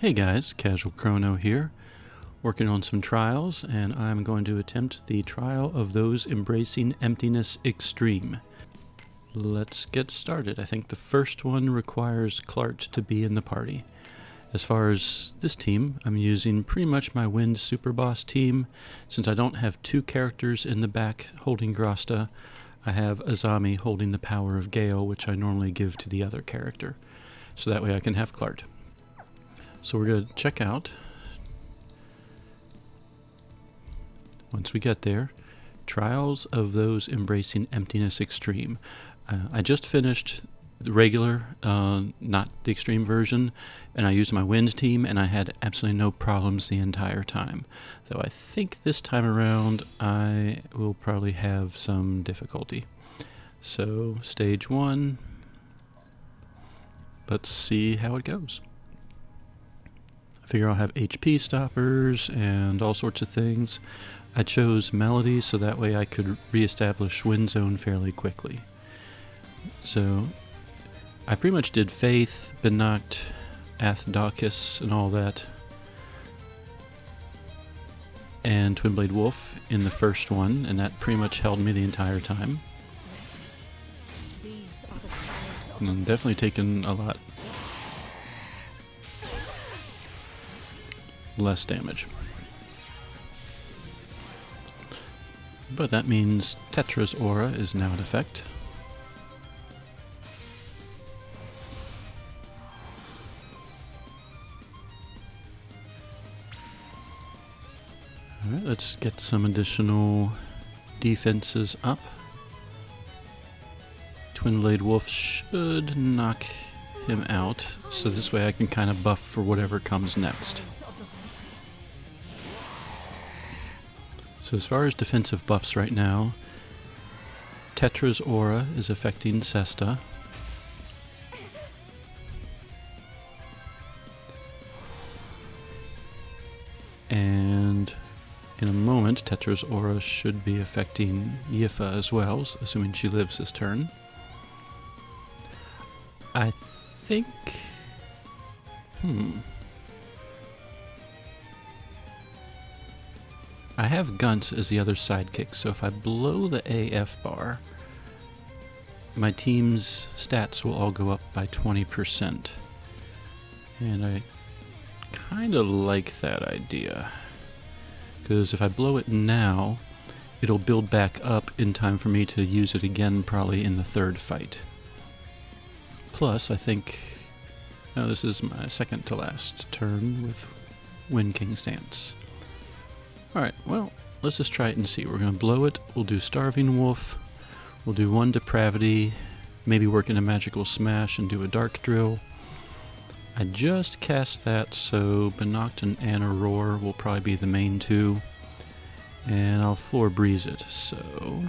Hey guys, Casual Crono here, working on some trials, and I'm going to attempt the trial of those embracing emptiness extreme. Let's get started. I think the first one requires Clark to be in the party. As far as this team, I'm using pretty much my Wind Super Boss team. Since I don't have two characters in the back holding Grasta, I have Azami holding the power of Gale, which I normally give to the other character. So that way I can have Clark. So we're going to check out, once we get there, Trials of Those Embracing Emptiness Extreme. Uh, I just finished the regular, uh, not the extreme version, and I used my wind team, and I had absolutely no problems the entire time. Though I think this time around I will probably have some difficulty. So, stage one. Let's see how it goes. Figure I'll have HP stoppers and all sorts of things. I chose Melody so that way I could reestablish Wind Zone fairly quickly. So I pretty much did Faith, Benacht, Athdaucus, and all that. And Twinblade Wolf in the first one, and that pretty much held me the entire time. And I'm definitely taking a lot less damage. But that means Tetra's aura is now in effect. Alright, let's get some additional defenses up. Twinblade Wolf should knock him out, so this way I can kind of buff for whatever comes next. So as far as defensive buffs right now, Tetra's aura is affecting Sesta. And in a moment, Tetra's aura should be affecting Yifa as well, assuming she lives this turn. I think... Hmm. I have Gunts as the other sidekick, so if I blow the AF bar, my team's stats will all go up by 20%. And I kind of like that idea. Because if I blow it now, it'll build back up in time for me to use it again probably in the third fight. Plus, I think... This is my second to last turn with Wind King stance. Alright, well, let's just try it and see. We're going to blow it. We'll do Starving Wolf. We'll do one Depravity. Maybe work in a Magical Smash and do a Dark Drill. I just cast that, so Benacht and Anna Roar will probably be the main two. And I'll Floor Breeze it, so...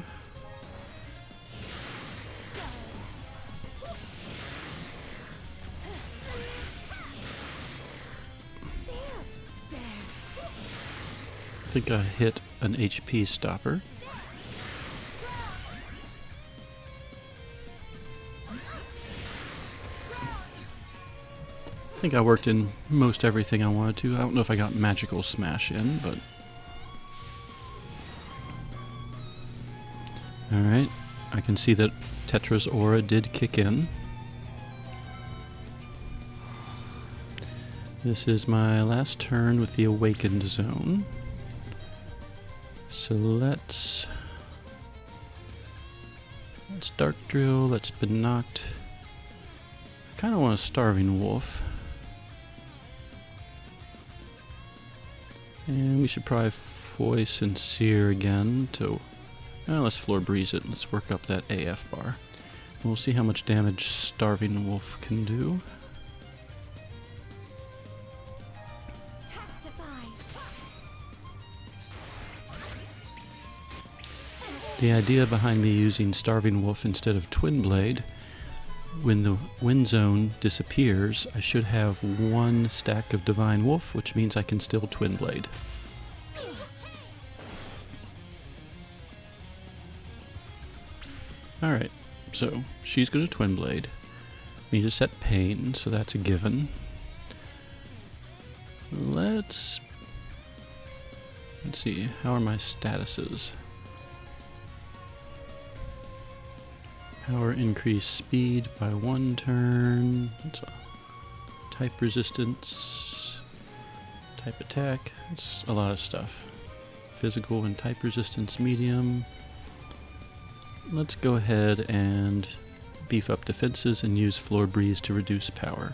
think I hit an HP stopper. I think I worked in most everything I wanted to. I don't know if I got Magical Smash in, but... Alright, I can see that Tetra's Aura did kick in. This is my last turn with the Awakened Zone. So let's let's Dark Drill, let's Benacht. I kind of want a Starving Wolf. And we should probably and Sear again to... Well, let's Floor Breeze it. Let's work up that AF bar. We'll see how much damage Starving Wolf can do. The idea behind me using Starving Wolf instead of Twin Blade, when the Wind Zone disappears, I should have one stack of Divine Wolf, which means I can still Twin Blade. Alright, so she's going to Twinblade. We need to set Pain, so that's a given. Let's let's see. How are my statuses? Power increase speed by one turn. Type resistance, type attack. It's a lot of stuff. Physical and type resistance medium. Let's go ahead and beef up defenses and use Floor Breeze to reduce power.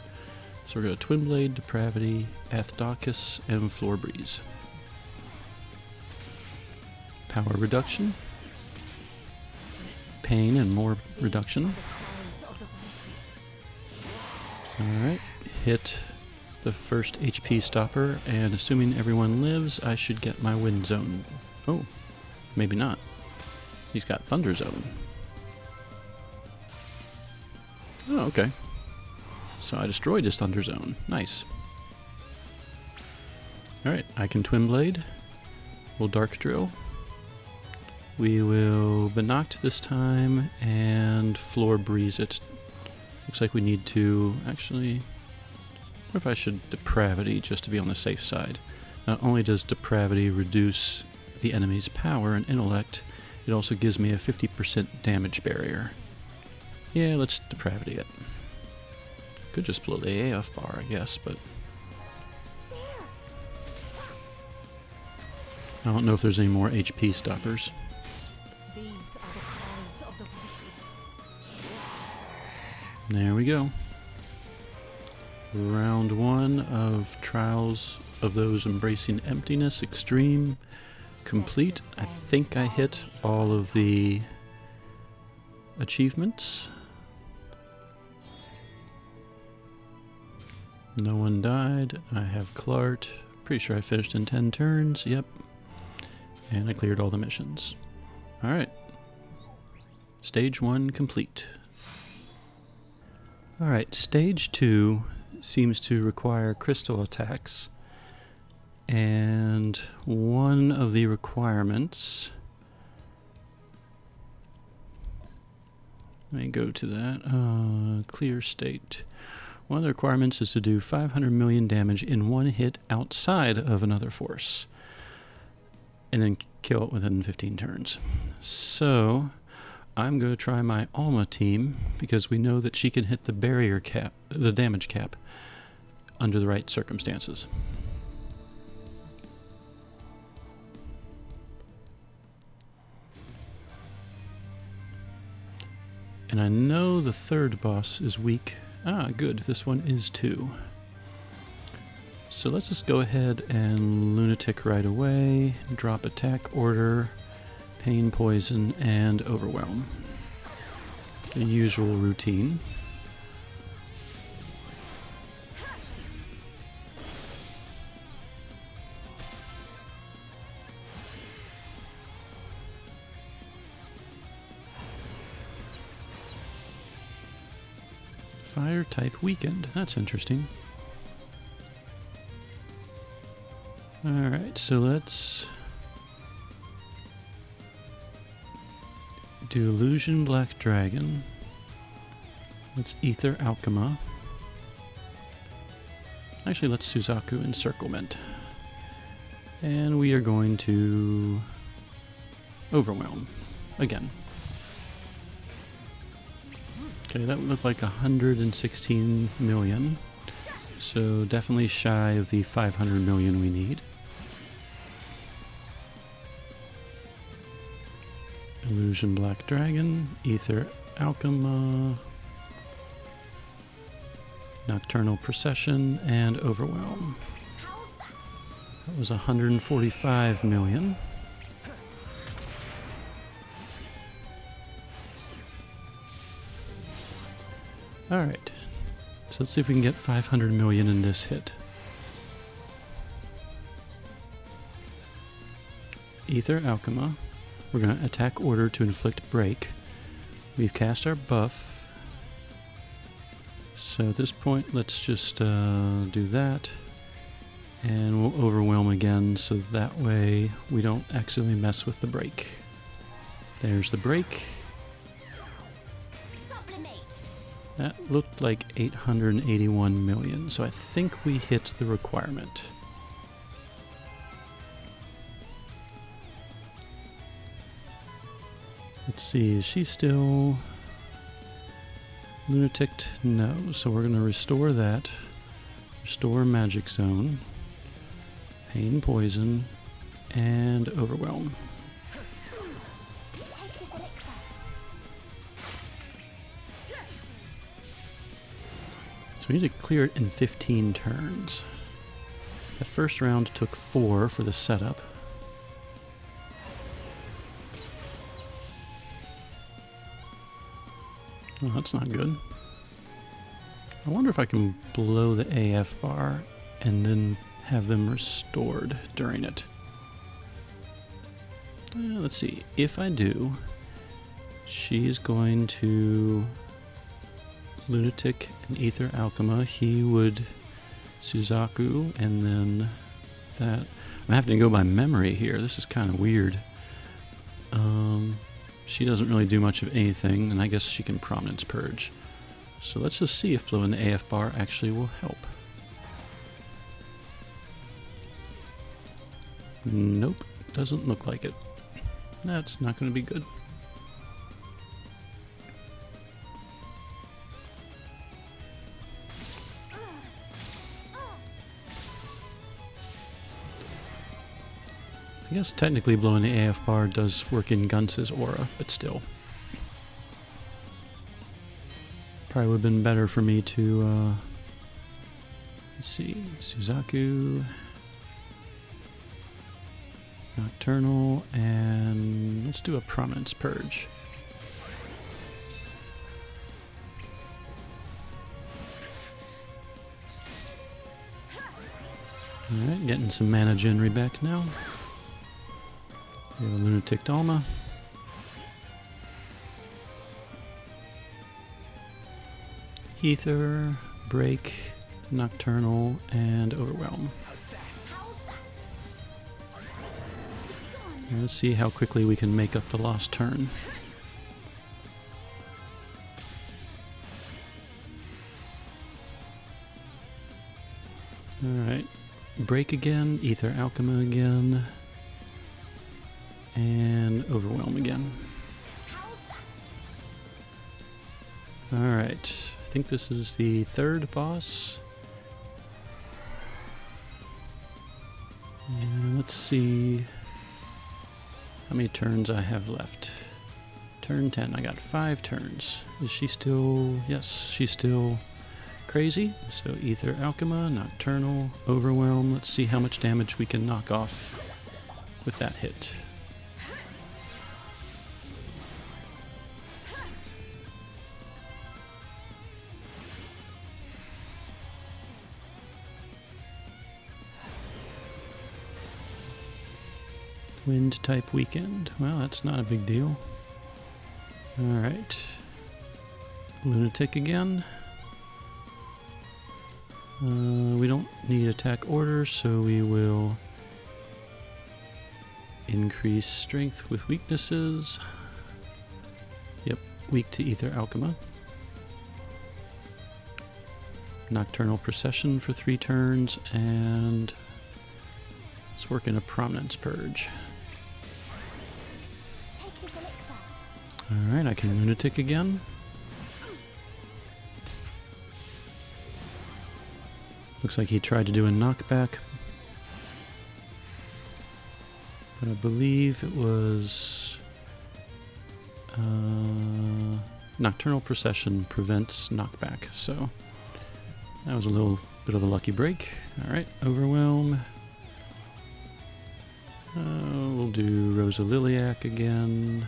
So we're going to Twin Blade, Depravity, Athdocus, and Floor Breeze. Power reduction. Pain and more reduction. Alright, hit the first HP stopper, and assuming everyone lives, I should get my Wind Zone. Oh, maybe not. He's got Thunder Zone. Oh, okay. So I destroyed his Thunder Zone. Nice. Alright, I can Twin Blade. We'll Dark Drill. We will Binact this time and Floor Breeze it. Looks like we need to actually. What if I should Depravity just to be on the safe side? Not only does Depravity reduce the enemy's power and intellect, it also gives me a 50% damage barrier. Yeah, let's depravity it. Could just blow the AF bar, I guess, but... I don't know if there's any more HP stoppers. There we go. Round one of Trials of Those Embracing Emptiness Extreme complete. I think I hit all of the achievements. No one died. I have Clark. Pretty sure I finished in 10 turns. Yep. And I cleared all the missions. Alright. Stage 1 complete. Alright, stage 2 seems to require crystal attacks. And one of the requirements. Let me go to that. Uh, clear state. One of the requirements is to do 500 million damage in one hit outside of another force. And then kill it within 15 turns. So, I'm going to try my Alma team because we know that she can hit the barrier cap, the damage cap, under the right circumstances. And I know the third boss is weak. Ah, good. This one is too. So let's just go ahead and Lunatic right away. Drop attack order, pain poison, and overwhelm. The usual routine. Fire type weakened. That's interesting. Alright, so let's do Illusion Black Dragon. Let's Ether Alchema. Actually, let's Suzaku Encirclement. And we are going to Overwhelm again. Okay, that looked like 116 million. So definitely shy of the 500 million we need. Black Dragon, Ether Alchema, Nocturnal Procession, and Overwhelm. That was 145 million. Alright. So let's see if we can get 500 million in this hit. Ether Alchema. We're going to attack order to inflict break. We've cast our buff. So at this point, let's just uh, do that. And we'll overwhelm again so that way we don't accidentally mess with the break. There's the break. That looked like 881 million, so I think we hit the requirement. Let's see, is she still lunatic? No, so we're going to restore that. Restore magic zone. Pain poison and overwhelm. So we need to clear it in 15 turns. The first round took four for the setup. Oh, that's not good. I wonder if I can blow the AF bar and then have them restored during it. Uh, let's see. If I do, she's going to Lunatic and Aether Alchema. He would Suzaku and then that. I'm having to go by memory here. This is kind of weird. Um, she doesn't really do much of anything, and I guess she can Prominence Purge. So let's just see if blowing the AF bar actually will help. Nope, doesn't look like it. That's not going to be good. I guess technically blowing the AF bar does work in Guns' aura, but still. Probably would have been better for me to, uh, let's see, Suzaku, Nocturnal, and let's do a Prominence Purge. Alright, getting some mana gen back now. We have a Lunatic Alma. Ether, Break, Nocturnal, and Overwhelm. let's see how quickly we can make up the lost turn. Alright. Break again, Ether Alchema again, and Overwhelm again. Alright, I think this is the third boss. And let's see how many turns I have left. Turn 10. I got five turns. Is she still... Yes, she's still crazy. So Aether Alchema, Nocturnal, Overwhelm. Let's see how much damage we can knock off with that hit. Wind type weekend. Well, that's not a big deal. Alright. Lunatic again. Uh, we don't need attack order, so we will increase strength with weaknesses. Yep, weak to Aether Alchema. Nocturnal Procession for three turns, and let's work in a Prominence Purge. Alright, I can lunatic again. Looks like he tried to do a knockback. But I believe it was... Uh, Nocturnal Procession prevents knockback, so that was a little bit of a lucky break. Alright, Overwhelm. Uh, we'll do Rosa-Liliac again.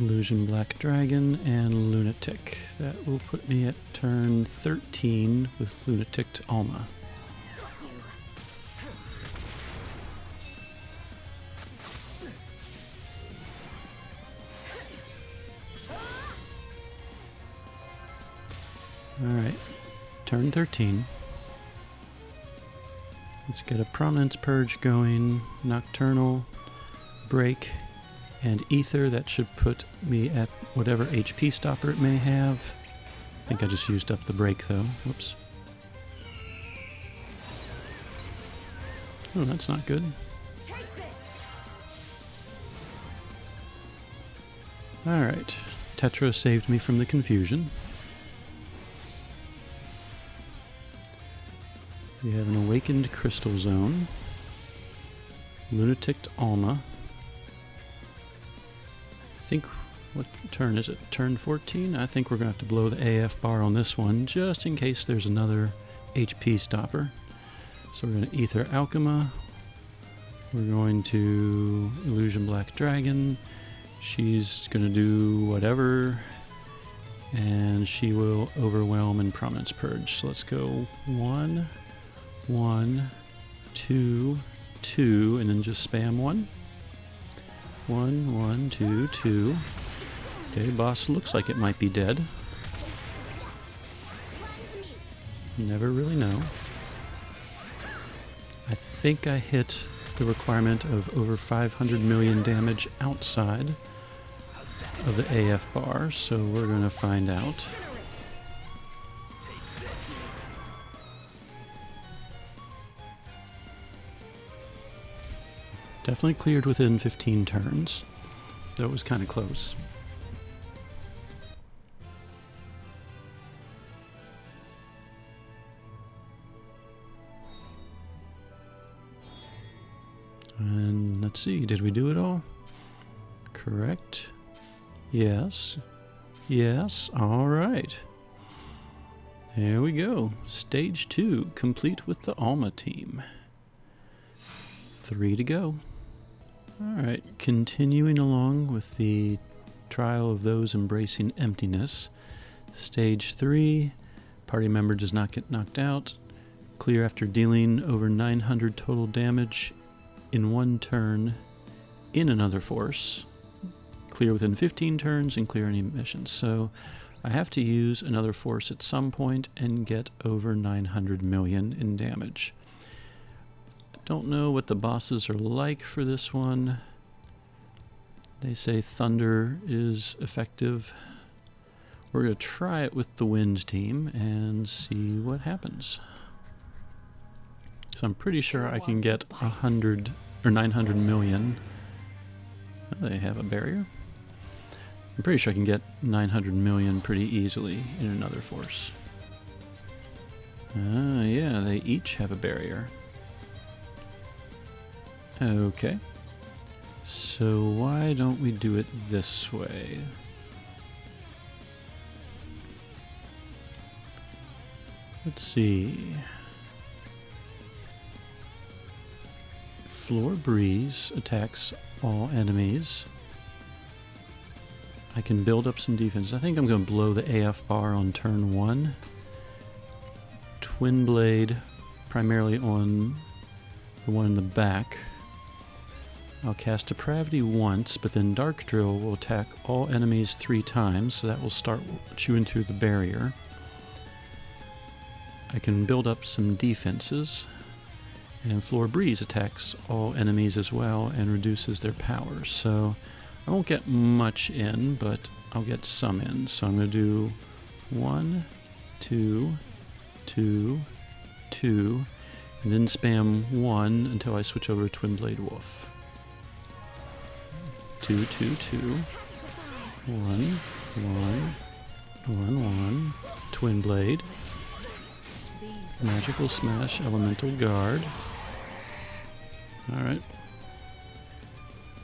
Illusion Black Dragon, and Lunatic. That will put me at turn 13 with Lunatic Alma. Alright, turn 13. Let's get a Prominence Purge going, Nocturnal, Break, and ether. That should put me at whatever HP stopper it may have. I think I just used up the break though. Whoops. Oh, that's not good. Alright. Tetra saved me from the confusion. We have an Awakened Crystal Zone. Lunatic Alma. I think what turn is it? Turn 14? I think we're going to have to blow the AF bar on this one just in case there's another HP stopper. So we're going to Ether Alchema. We're going to Illusion Black Dragon. She's going to do whatever. And she will overwhelm and prominence purge. So let's go one, one, two, two, and then just spam one. One, one, two, two. Okay, boss looks like it might be dead. Never really know. I think I hit the requirement of over 500 million damage outside of the AF bar, so we're going to find out. Definitely cleared within 15 turns. That was kind of close. And let's see, did we do it all? Correct. Yes. Yes. All right. There we go. Stage two, complete with the Alma team. Three to go. All right, continuing along with the trial of those embracing emptiness. Stage three, party member does not get knocked out. Clear after dealing over 900 total damage in one turn in another force. Clear within 15 turns and clear any missions. So I have to use another force at some point and get over 900 million in damage. Don't know what the bosses are like for this one. They say thunder is effective. We're going to try it with the wind team and see what happens. So I'm pretty sure I can get a hundred or 900 million. Oh, they have a barrier. I'm pretty sure I can get 900 million pretty easily in another force. Ah, yeah, they each have a barrier. Okay. So why don't we do it this way? Let's see. Floor Breeze attacks all enemies. I can build up some defense. I think I'm going to blow the AF bar on turn one. Twin Blade primarily on the one in the back. I'll cast Depravity once, but then Dark Drill will attack all enemies three times, so that will start chewing through the barrier. I can build up some defenses. And Floor Breeze attacks all enemies as well and reduces their power. So I won't get much in, but I'll get some in. So I'm going to do one, two, two, two, and then spam one until I switch over to Twin Blade Wolf. Two, two, two, one, one, one, one, Twin Blade, Magical Smash, Elemental Guard. Alright.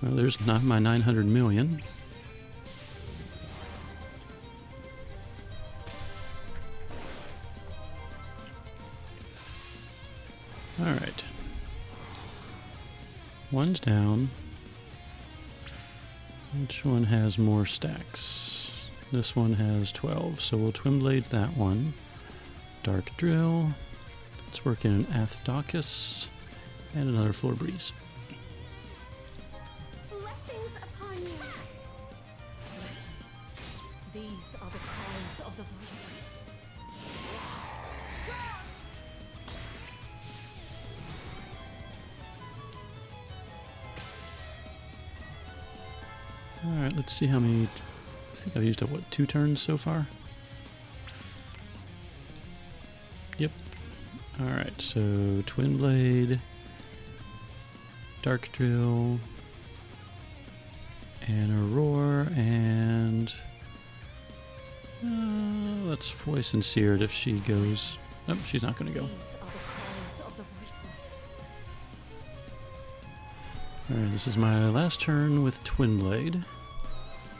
Well, there's not my 900 million. Alright. One's down. Which one has more stacks? This one has 12, so we'll Twin Blade that one. Dark Drill. Let's work in an Athdokus. And another floor breeze. Two turns so far? Yep. Alright, so Twin Blade, Dark Drill, and a roar and uh, let's voice and sear it if she goes. Nope, she's not going to go. These are the cries of the voiceless. All right, this is my last turn with Twin Blade.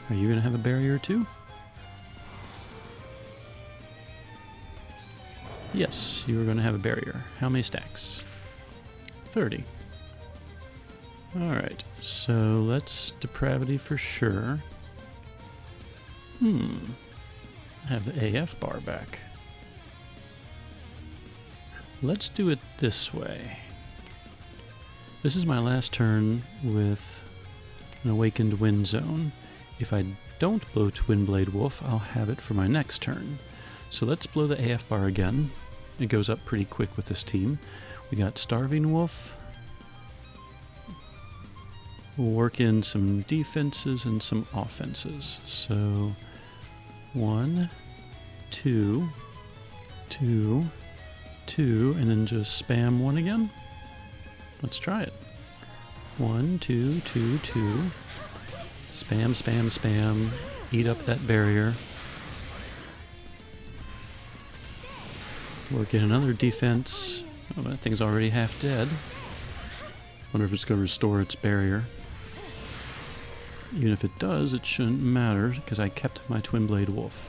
Are you going to have a barrier too? Yes, you are going to have a barrier. How many stacks? 30. Alright, so let's depravity for sure. Hmm. I have the AF bar back. Let's do it this way. This is my last turn with an Awakened Wind Zone. If I don't blow Twin Blade Wolf, I'll have it for my next turn. So let's blow the AF bar again. It goes up pretty quick with this team. We got Starving Wolf. We'll work in some defenses and some offenses. So, one, two, two, two, and then just spam one again. Let's try it. One, two, two, two. Spam, spam, spam. Eat up that barrier. Work get another defense. Oh, that thing's already half dead. Wonder if it's going to restore its barrier. Even if it does, it shouldn't matter because I kept my Twin Blade Wolf.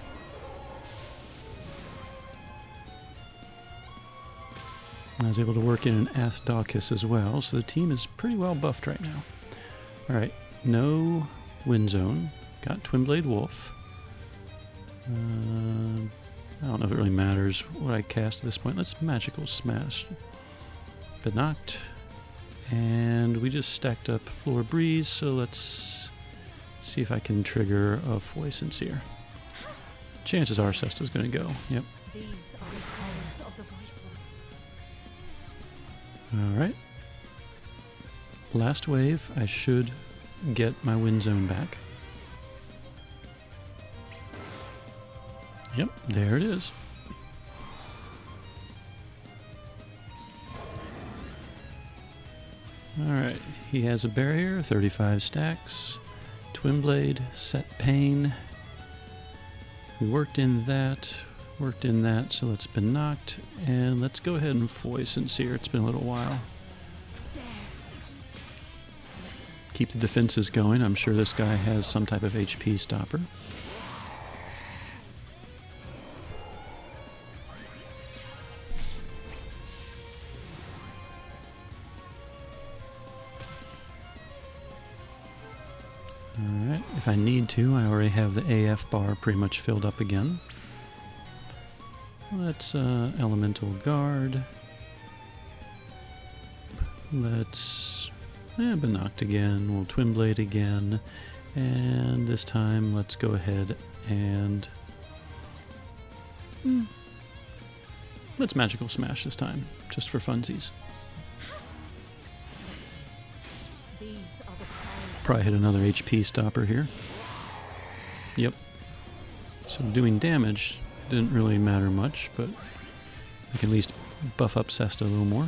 I was able to work in an Athdaucus as well, so the team is pretty well buffed right now. Alright, no Wind Zone. Got Twin Blade Wolf. Uh, don't know if it really matters what I cast at this point. Let's Magical Smash. Benacht. And we just stacked up Floor Breeze, so let's see if I can trigger a Voice and Seer. Chances are Sesta's going to go. Yep. The cries of the voiceless. Alright. Last wave, I should get my wind zone back. Yep, there it is. Alright, he has a barrier, 35 stacks, twin blade, set pain. We worked in that, worked in that, so it's Benacht. and let's go ahead and and seer. It's been a little while. Keep the defenses going. I'm sure this guy has some type of HP stopper. Need to, I already have the AF bar pretty much filled up again. Let's uh, Elemental Guard. Let's eh, Benacht again. We'll Twin Blade again. And this time, let's go ahead and. Hmm. Let's Magical Smash this time, just for funsies. listen. These are the cries Probably hit another HP stopper here. Yep. So doing damage didn't really matter much, but I can at least buff up Sesta a little more.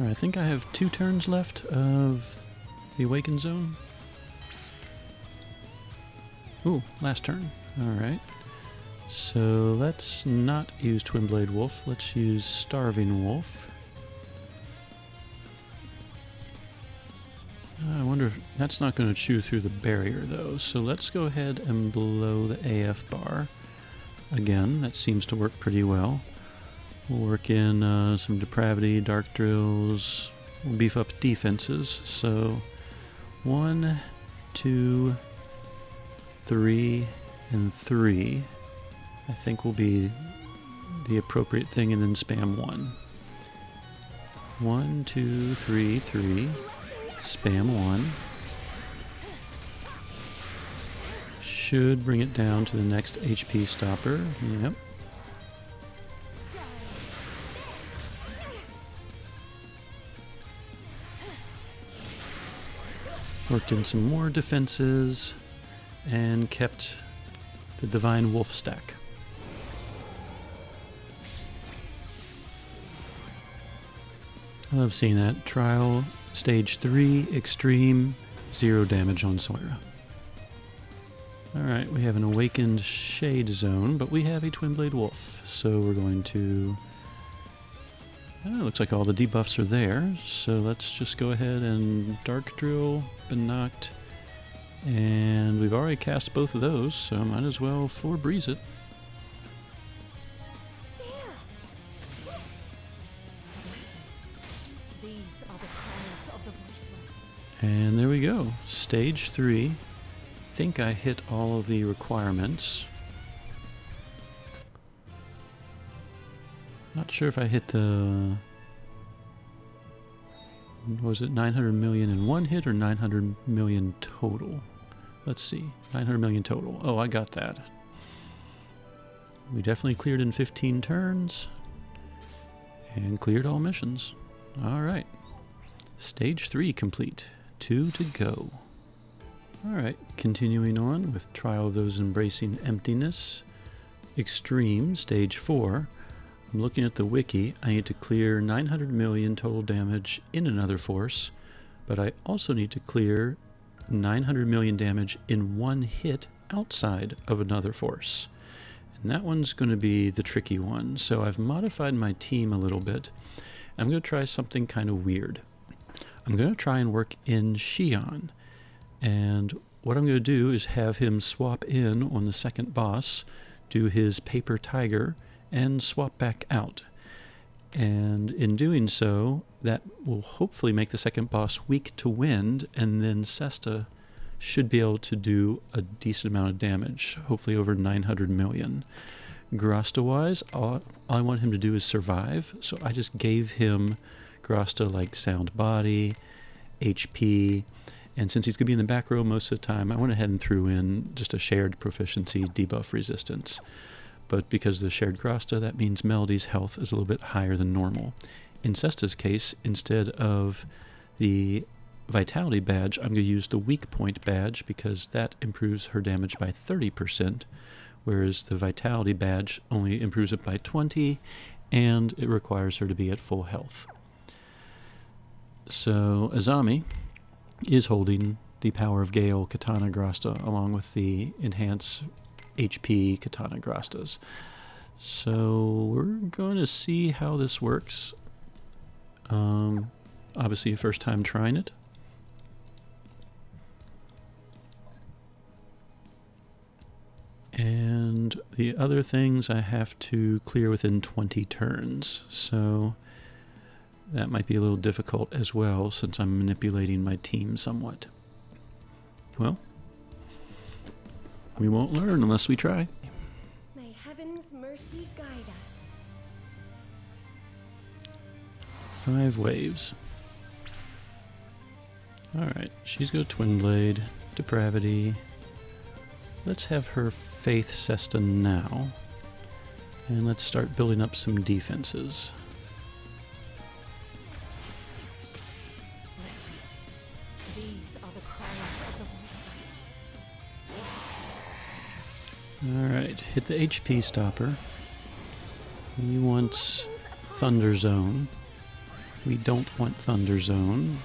I think I have two turns left of the Awaken Zone. Ooh, last turn. Alright. So let's not use Twin Blade Wolf. Let's use Starving Wolf. I wonder if that's not going to chew through the barrier though. So let's go ahead and blow the AF bar again. That seems to work pretty well. We'll work in uh, some depravity, dark drills. We'll beef up defenses. So one, two, three, and three. I think will be the appropriate thing, and then spam one. One, two, three, three. Spam one. Should bring it down to the next HP stopper. Yep. Worked in some more defenses and kept the Divine Wolf stack. I love seeing that. Trial, stage 3, extreme, zero damage on Sawyer. Alright, we have an awakened shade zone, but we have a twin blade wolf. So we're going to. Oh, looks like all the debuffs are there. So let's just go ahead and dark drill, Benacht. And we've already cast both of those, so might as well floor breeze it. Stage three. I Think I hit all of the requirements. Not sure if I hit the. Was it 900 million in one hit or 900 million total? Let's see. 900 million total. Oh, I got that. We definitely cleared in 15 turns. And cleared all missions. Alright. Stage 3 complete. Two to go. Alright, continuing on with Trial of Those Embracing Emptiness. Extreme, Stage 4. I'm looking at the wiki. I need to clear 900 million total damage in another force, but I also need to clear 900 million damage in one hit outside of another force. And that one's going to be the tricky one. So I've modified my team a little bit. I'm going to try something kind of weird. I'm going to try and work in Shion. And what I'm going to do is have him swap in on the second boss, do his paper tiger, and swap back out. And in doing so, that will hopefully make the second boss weak to wind, and then Sesta should be able to do a decent amount of damage, hopefully over 900 million. Grasta wise, all, all I want him to do is survive, so I just gave him Grasta like sound body, HP, and since he's going to be in the back row most of the time, I went ahead and threw in just a shared proficiency debuff resistance. But because of the shared Grasta, that means Melody's health is a little bit higher than normal. In Sesta's case, instead of the Vitality badge, I'm going to use the Weak Point badge because that improves her damage by 30%, whereas the Vitality badge only improves it by 20, and it requires her to be at full health. So Azami is holding the Power of Gale Katana Grasta along with the Enhance HP Katana Grastas. So we're going to see how this works. Um, obviously, first time trying it. And the other things I have to clear within 20 turns. So that might be a little difficult as well since I'm manipulating my team somewhat. Well, we won't learn unless we try. May heaven's mercy guide us. Five waves. Alright, she's got a Twin Blade, Depravity. Let's have her Faith Sesta now. And let's start building up some defenses. Alright, hit the HP stopper. He wants Thunder Zone. We don't want Thunder Zone.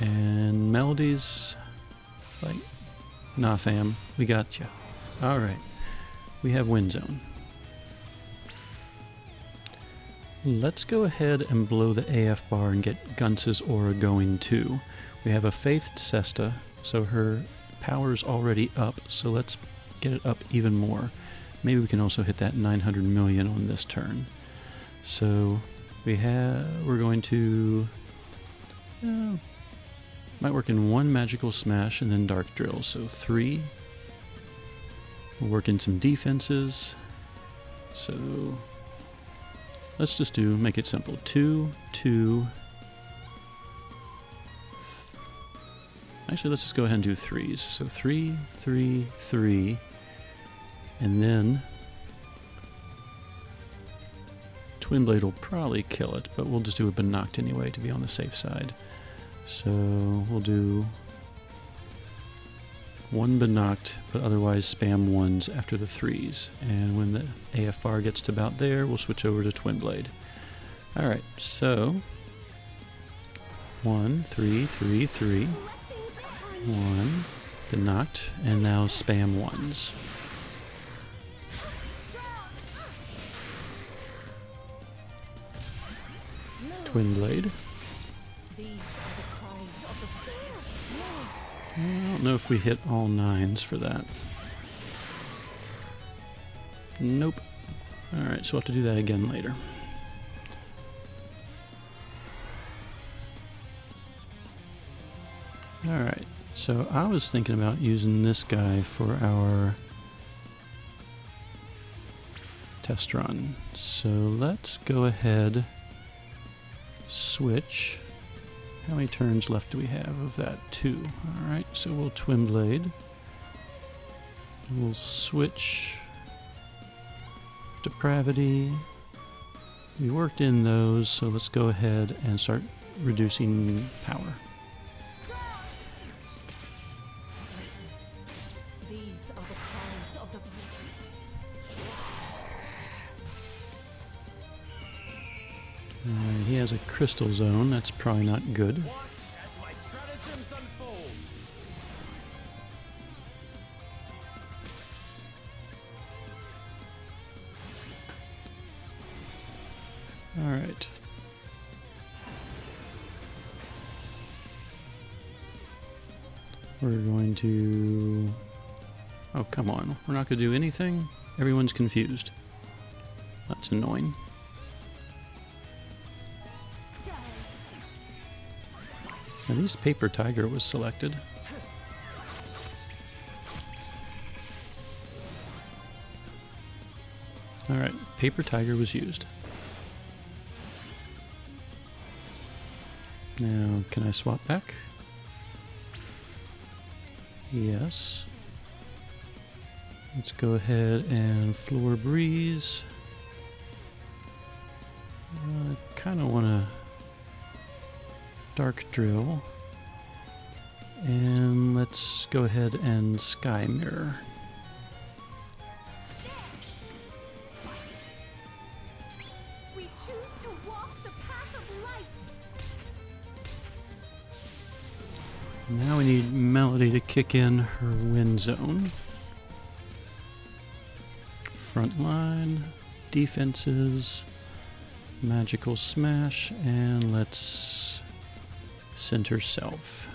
And Melody's like, nah, fam, we got you. Alright, we have Wind Zone. Let's go ahead and blow the AF bar and get Gunce's aura going too. We have a Faith Sesta, so her power's already up, so let's get it up even more. Maybe we can also hit that 900 million on this turn. So we have we're going to uh, might work in one magical smash and then dark drill. So three. We'll work in some defenses. So let's just do make it simple. Two, two. Actually, let's just go ahead and do threes. So three, three, three, and then Twin Blade will probably kill it, but we'll just do a Benoct anyway to be on the safe side. So we'll do one knocked, but otherwise spam ones after the threes. And when the AF bar gets to about there, we'll switch over to Twin Blade. Alright, so one, three, three, three. One, the knocked, and now spam ones. Twin Blade. I don't know if we hit all nines for that. Nope. Alright, so we'll have to do that again later. Alright, so I was thinking about using this guy for our test run. So let's go ahead, switch. How many turns left do we have of that? Two. Alright, so we'll twin blade. We'll switch depravity. We worked in those, so let's go ahead and start reducing power. Crystal zone, that's probably not good. Alright. We're going to. Oh, come on. We're not going to do anything? Everyone's confused. That's annoying. At least Paper Tiger was selected. Alright, Paper Tiger was used. Now, can I swap back? Yes. Let's go ahead and Floor Breeze. Uh, I kind of want to Dark Drill. And let's go ahead and Sky Mirror. We choose to walk the path of light. Now we need Melody to kick in her wind zone. Front line, defenses, magical smash, and let's center self.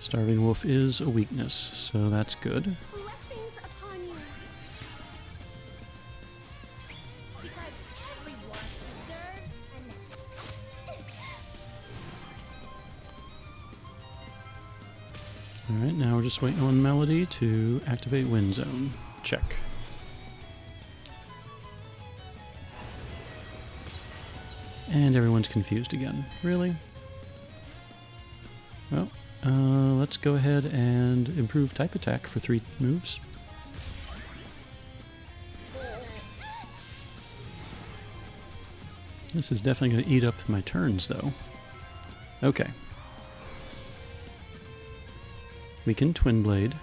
Starving Wolf is a weakness, so that's good. Alright, now we're just waiting on Melody to activate Wind Zone. Check. And everyone's confused again. Really? Let's go ahead and improve type attack for three moves. This is definitely going to eat up my turns, though. Okay. We can Twin Blade.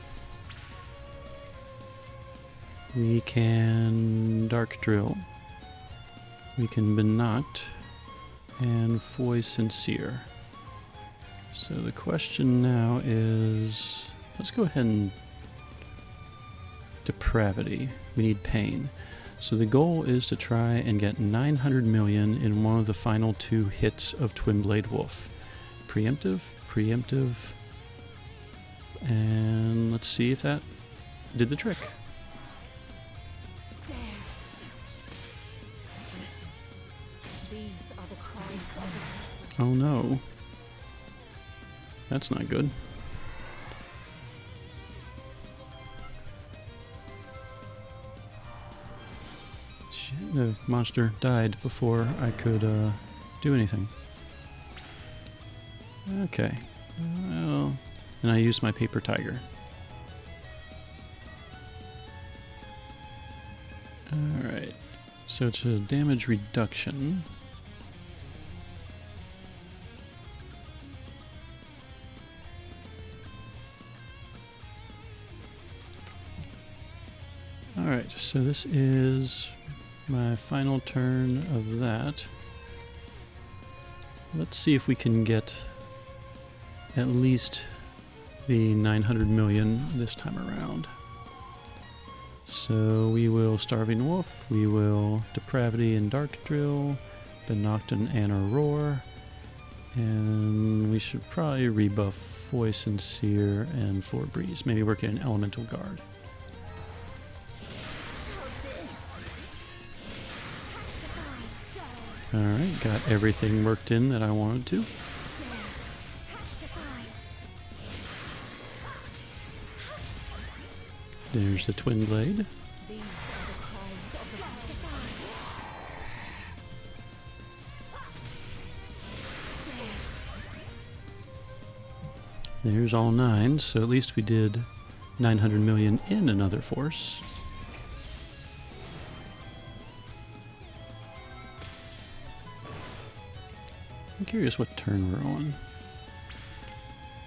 We can Dark Drill. We can Benacht. And Foy Sincere. So the question now is let's go ahead and Depravity. We need pain. So the goal is to try and get 900 million in one of the final two hits of Twin Blade Wolf. Preemptive, preemptive, and let's see if that did the trick. There. Listen. These are the cries of the voiceless. Oh no. That's not good. Shit, the monster died before I could uh, do anything. Okay. Well, and I used my paper tiger. Alright. So it's a damage reduction. So this is my final turn of that. Let's see if we can get at least the 900 million this time around. So we will Starving Wolf, we will Depravity and Dark Drill, Benoctin and Aurora, and we should probably rebuff Voice and and Floor Breeze. Maybe work in Elemental Guard. Alright, got everything worked in that I wanted to. There's the Twin Blade. There's all nine, so at least we did 900 million in another force. Curious what turn we're on.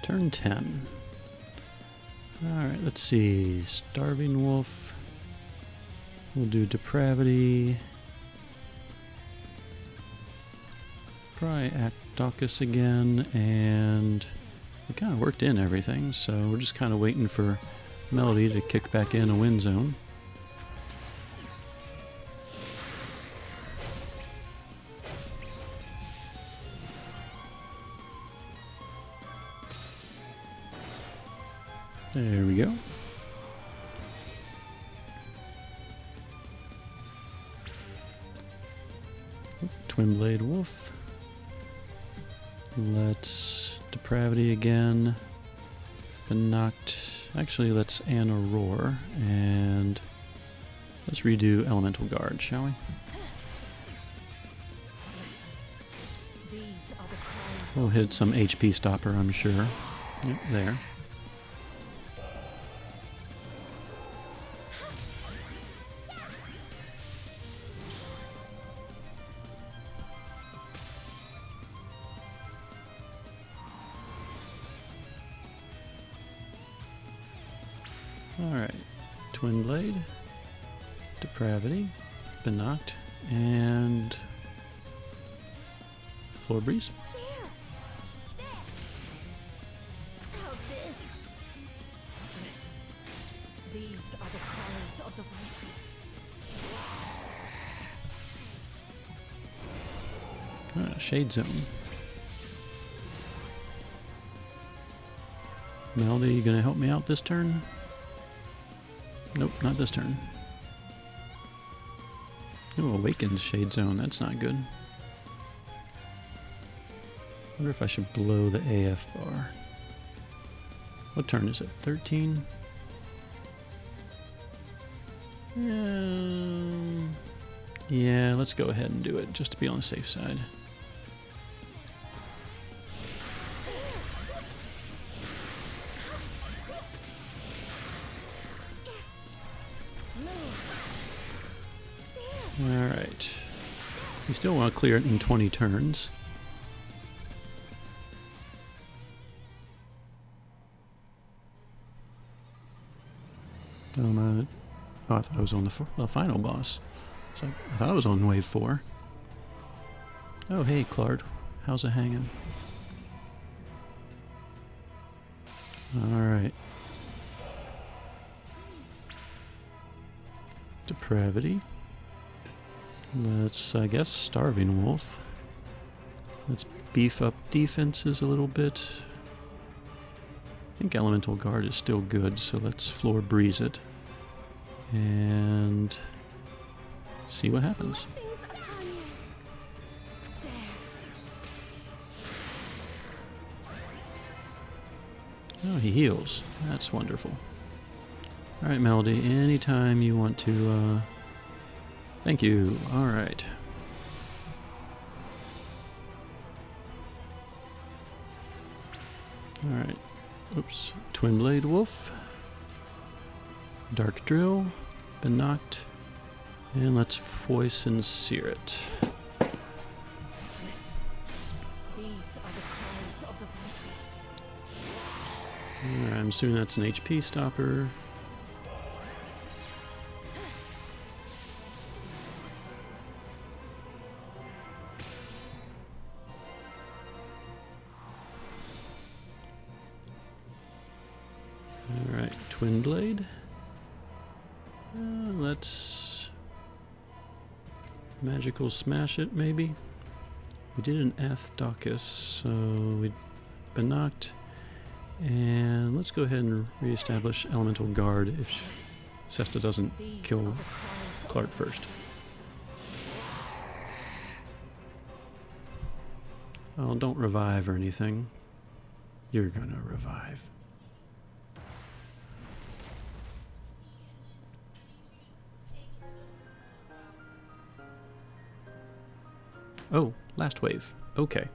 Turn 10. Alright, let's see. Starving Wolf. We'll do Depravity. Probably Actocus again, and we kind of worked in everything, so we're just kind of waiting for Melody to kick back in a wind zone. Depravity again. Benacht. Actually, let's Anna Roar and let's redo Elemental Guard, shall we? Listen. These are the cries We'll hit some HP stopper, I'm sure. Yep, there. Shade Zone. Melody, you gonna help me out this turn? Nope, not this turn. Oh, Awakens Shade Zone, that's not good. wonder if I should blow the AF bar. What turn is it? 13? Um, yeah, let's go ahead and do it, just to be on the safe side. You still want to clear it in 20 turns. Oh, my. Oh, I thought I was on the, final boss. Like, I thought I was on wave 4. Oh, hey, Clark. How's it hanging? Alright. Depravity. Let's, I guess, Starving Wolf. Let's beef up defenses a little bit. I think Elemental Guard is still good, so let's Floor Breeze it. And see what happens. Oh, he heals. That's wonderful. Alright, Melody, anytime you want to, uh... Thank you. Alright. Alright. Oops. Twin Blade Wolf. Dark Drill. Knocked. And let's voice and sear it. I'm assuming that's an HP stopper. Magical smash it, maybe. We did an Athdocus, so we've been knocked. And let's go ahead and reestablish Elemental Guard if Sesta doesn't kill Clark first. Oh, don't revive or anything. You're gonna revive. Oh, last wave. Okay.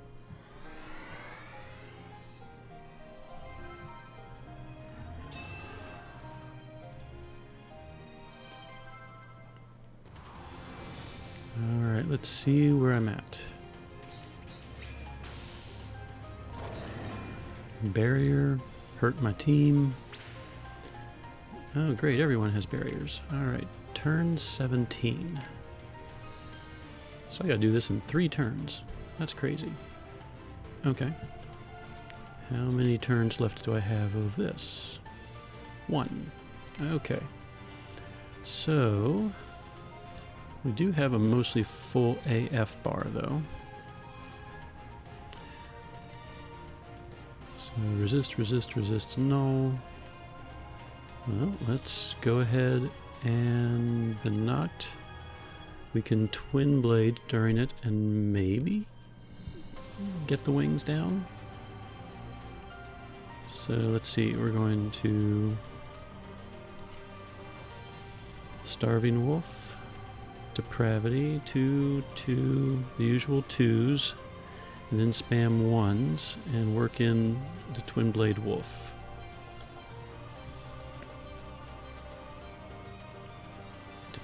Alright, let's see where I'm at. Barrier, hurt my team. Oh, great, everyone has barriers. Alright, turn 17. So I gotta do this in three turns. That's crazy. Okay. How many turns left do I have of this? One. Okay. So, we do have a mostly full AF bar though. So resist, resist, resist, no. Well, let's go ahead and the knocked. We can twin blade during it and maybe get the wings down. So let's see, we're going to Starving Wolf, Depravity, two, two, the usual twos, and then spam ones and work in the Twin Blade Wolf.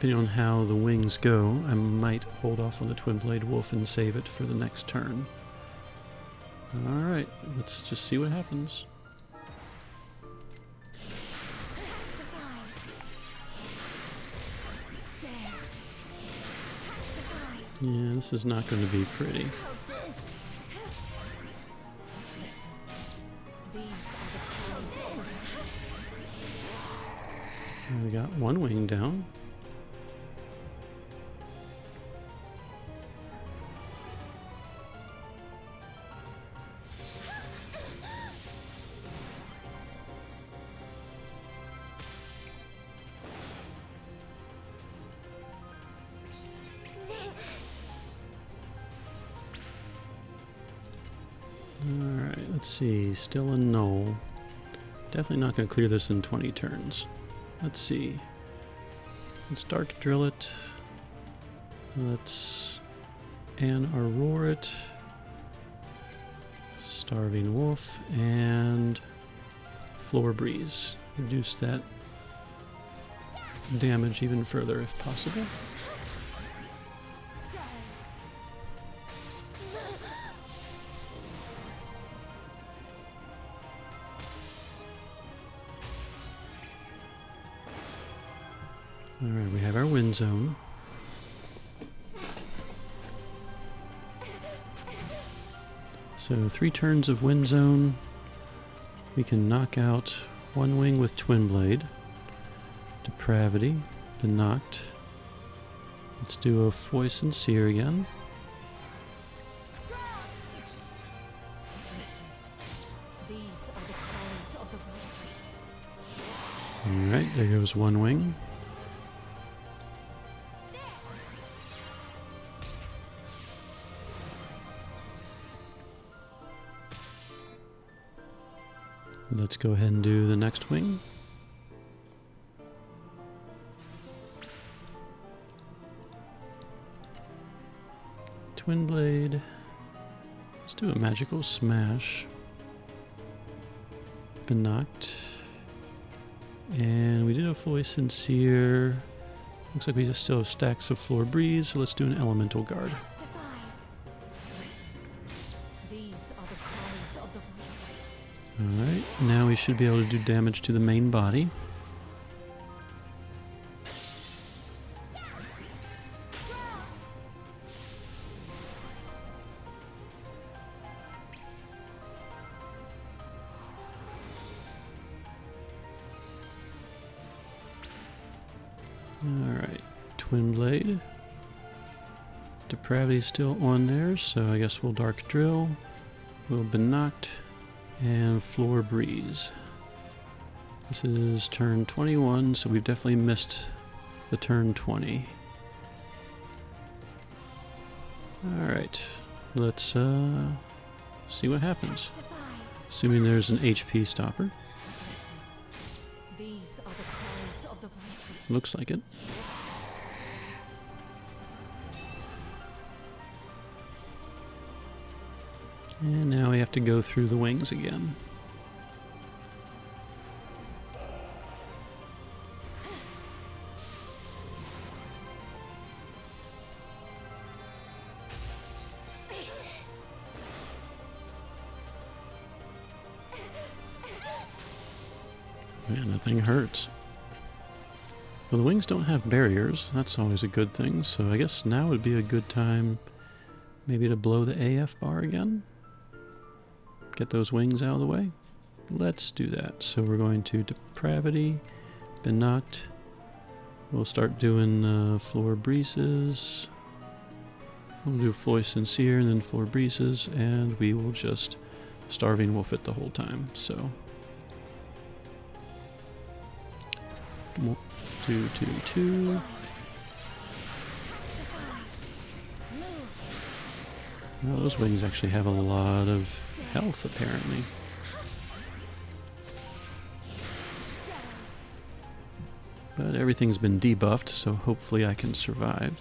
Depending on how the wings go, I might hold off on the Twin Blade Wolf and save it for the next turn. Alright, let's just see what happens. Yeah, this is not going to be pretty. We got one wing down. See. Still a null. Definitely not going to clear this in 20 turns. Let's see. Let's dark drill it. Let's and aurora it. Starving wolf and floor breeze. Reduce that damage even further if possible. Zone. So three turns of wind zone. We can knock out one wing with twin blade. Depravity, Benacht. Let's do a foist and seer again. Alright, there goes one wing. Go ahead and do the next wing. Twin blade. Let's do a magical smash. Benacht. And we did a fully sincere. Looks like we just still have stacks of floor breeze, so let's do an elemental guard. We should be able to do damage to the main body. Alright, Twin Blade. Depravity's still on there, so I guess we'll Dark Drill. We'll Benacht and Floor Breeze. This is turn 21, so we've definitely missed the turn 20. Alright, let's uh, see what happens. Assuming there's an HP stopper. Listen. These are the cries of the voiceless. Looks like it. Have to go through the wings again. Man, that thing hurts. Well, the wings don't have barriers. That's always a good thing. So I guess now would be a good time maybe to blow the AF bar again. Get those wings out of the way. Let's do that. So we're going to Depravity, Benacht. We'll start doing uh, Floor Breezes. We'll do Floy Sincere and then Floor Breezes. And we will just... Starving will fit the whole time. So... Two, two, two. Those wings actually have a lot of health, apparently. But everything's been debuffed, so hopefully I can survive.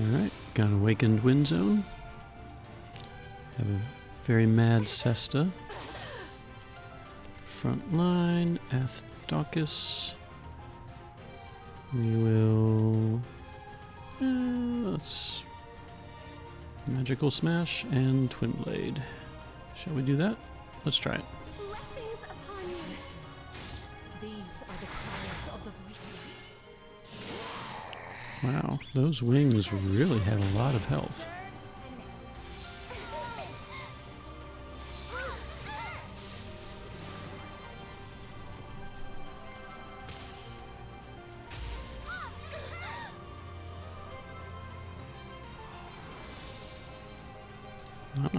Alright, got Awakened Wind Zone. Have a very mad Sesta. Front line, Athdocus. We will. Uh, let's. Magical Smash and Twin Blade. Shall we do that? Let's try it. Blessings upon you. Listen. These are the cries of the voiceless. Wow, those wings really have a lot of health.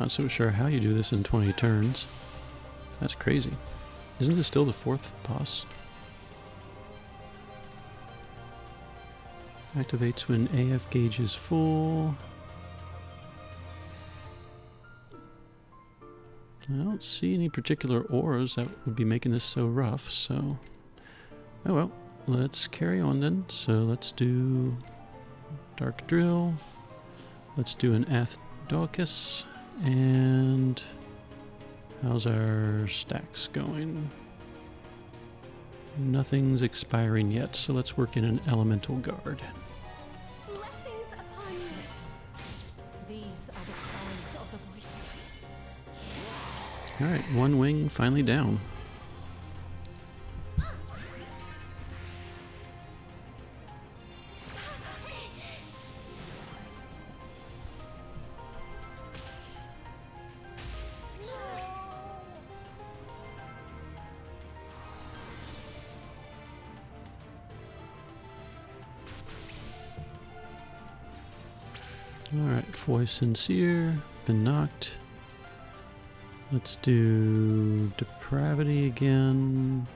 Not so sure how you do this in 20 turns. That's crazy. Isn't this still the fourth boss? Activates when AF gauge is full. I don't see any particular auras that would be making this so rough, so... Oh well, let's carry on then. So let's do Dark Drill. Let's do an Athdocus. And how's our stacks going? Nothing's expiring yet, so let's work in an Elemental Guard. Blessings upon you. These are the cries of the voiceless. Alright, one wing finally down. Sincere, Benacht. Let's do Depravity again.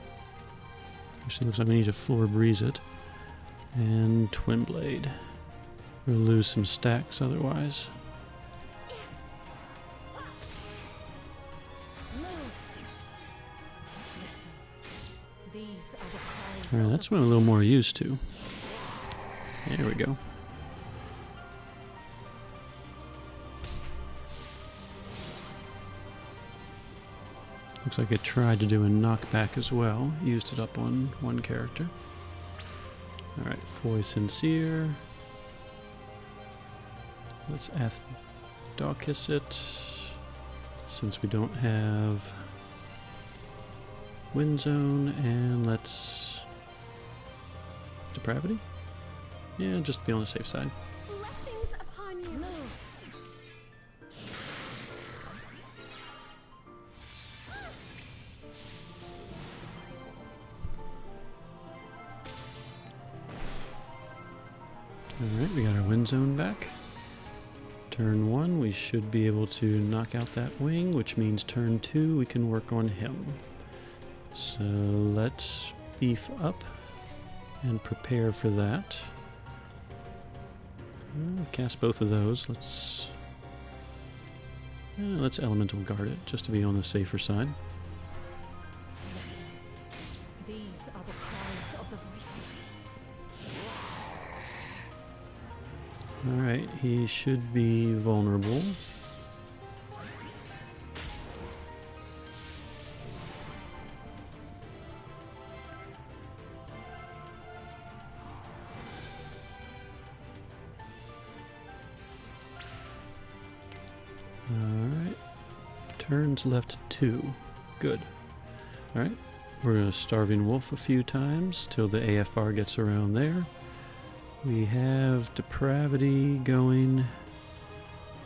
Actually, looks like we need to floor breeze it. And Twin Blade. We'll lose some stacks otherwise. Move. Listen. These are the cries Alright, that's what I'm a little more used to. There we go. Looks like it tried to do a knockback as well. Used it up on one character. Alright, Foy Sincere. Let's Athdocus it. Since we don't have Wind Zone, and let's Depravity? Yeah, just be on the safe side. Should be able to knock out that wing, which means turn two, we can work on him. So let's beef up and prepare for that. Uh, cast both of those. Let's let's elemental guard it just to be on the safer side. All right, he should be vulnerable. Alright. Turns left two. Good. Alright. We're going to Starving Wolf a few times till the AF bar gets around there. We have Depravity going.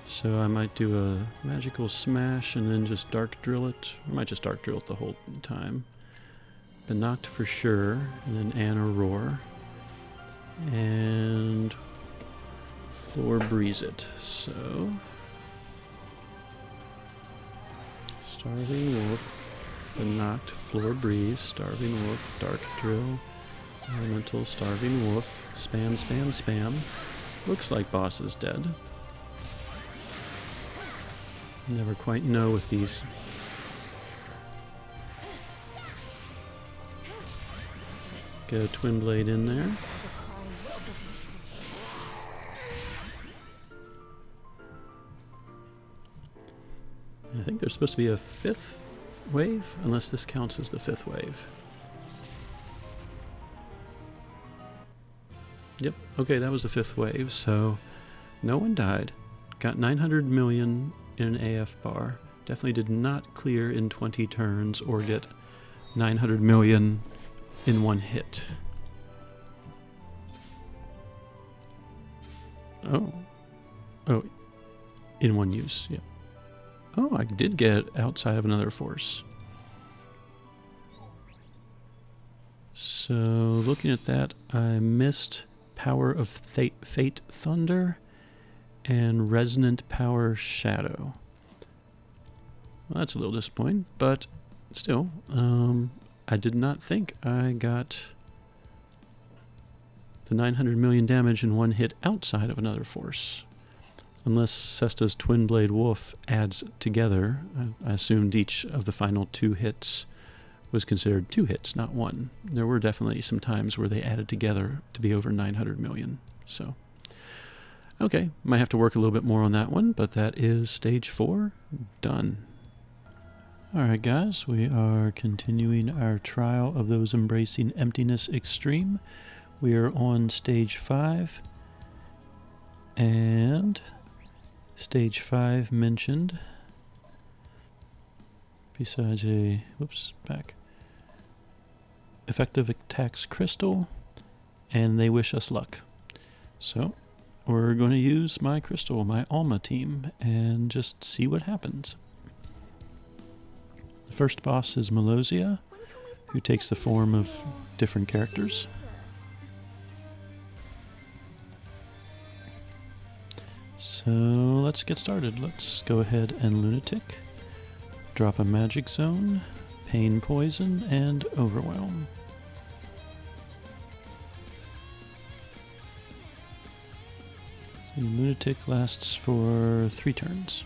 So I might do a Magical Smash and then just Dark Drill it. I might just Dark Drill it the whole time. The Knocked for sure. And then Anna Roar. And Floor Breeze it. So Starving Wolf, the Knocked, Floor Breeze, Starving Wolf, Dark Drill, Elemental, Starving Wolf, Spam, Spam, Spam. Looks like boss is dead. Never quite know with these. Get a Twin Blade in there. I think there's supposed to be a fifth wave, unless this counts as the fifth wave. Yep, okay, that was the fifth wave, so no one died. Got 900 million in an AF bar. Definitely did not clear in 20 turns or get 900 million in one hit. Oh. Oh, in one use, yep. Oh, I did get outside of another force. So, looking at that, I missed Power of Fate, Fate Thunder and Resonant Power Shadow. Well, that's a little disappointing, but still, um, I did not think I got the 900 million damage in one hit outside of another force unless Sesta's Twin Blade Wolf adds together, I assumed each of the final two hits was considered two hits, not one. There were definitely some times where they added together to be over 900 million. So, okay, might have to work a little bit more on that one, but that is stage four done. Alright, guys, we are continuing our trial of those embracing emptiness extreme. We are on stage five, and Stage 5 mentioned. Besides a, whoops, back. Effective attacks crystal, and they wish us luck. So, we're going to use my crystal, my Alma team, and just see what happens. The first boss is Melosia, who takes the form of different characters. So let's get started. Let's go ahead and Lunatic. Drop a Magic Zone, Pain Poison, and Overwhelm. Lunatic lasts for three turns.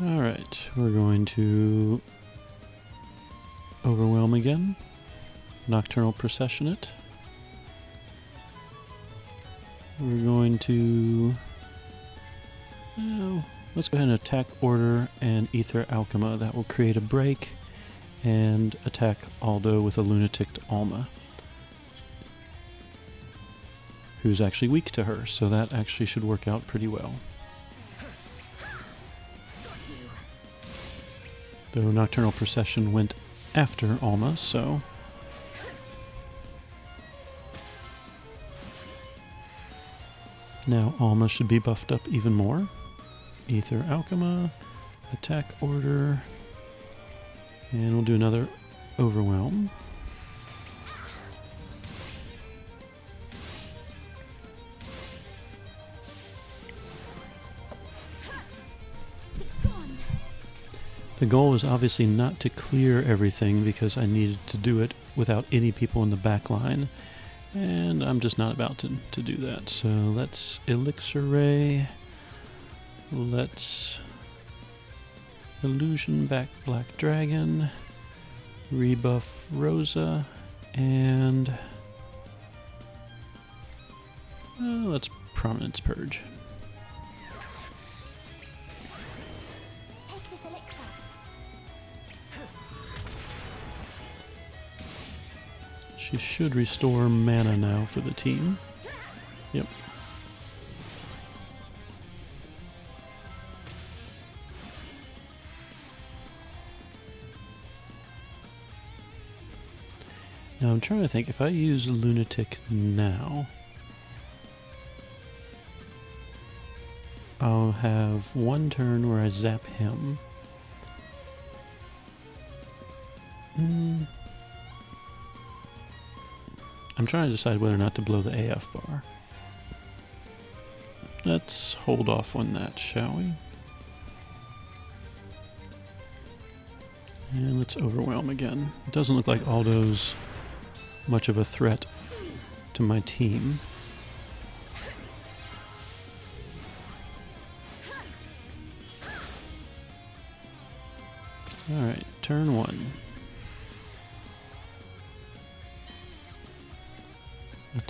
Alright, we're going to Overwhelm again. Nocturnal Procession it. We're going to. Oh, let's go ahead and attack Order and Ether Alchema. That will create a break and attack Aldo with a Lunatic Alma. Who's actually weak to her, so that actually should work out pretty well. Though Nocturnal Procession went after Alma, so Now Alma should be buffed up even more. Ether Alchema, attack order, and we'll do another overwhelm. The goal was obviously not to clear everything because I needed to do it without any people in the back line. And I'm just not about to, to do that. So let's Elixir Ray. Let's Illusion back Black Dragon. Rebuff Rosa. And uh, let's Prominence Purge. She should restore mana now for the team. Yep. Now I'm trying to think if I use Lunatic now, I'll have one turn where I zap him. Hmm. I'm trying to decide whether or not to blow the AF bar. Let's hold off on that, shall we? And let's overwhelm again. It doesn't look like Aldo's much of a threat to my team. Alright, turn one.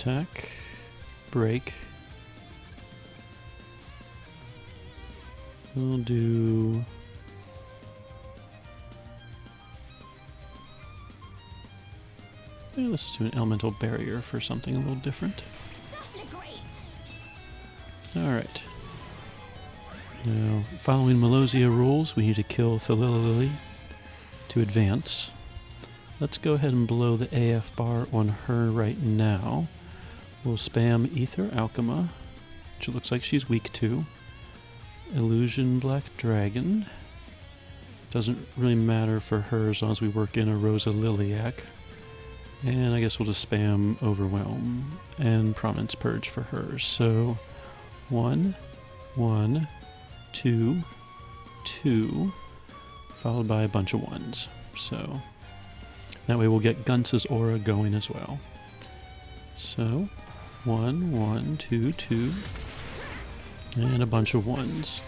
Attack, break. We'll do. Yeah, let's do an elemental barrier for something a little different. Alright. Now, following Melosia rules, we need to kill Thalila to advance. Let's go ahead and blow the AF bar on her right now. We'll spam Ether Alchema, which it looks like she's weak to. Illusion Black Dragon. Doesn't really matter for her as long as we work in a Rosa Liliac. And I guess we'll just spam Overwhelm and Prominence Purge for her. So, one, one, two, two, followed by a bunch of ones. So, that way we'll get Gunce's aura going as well. So, one, one, two, two, and a bunch of ones.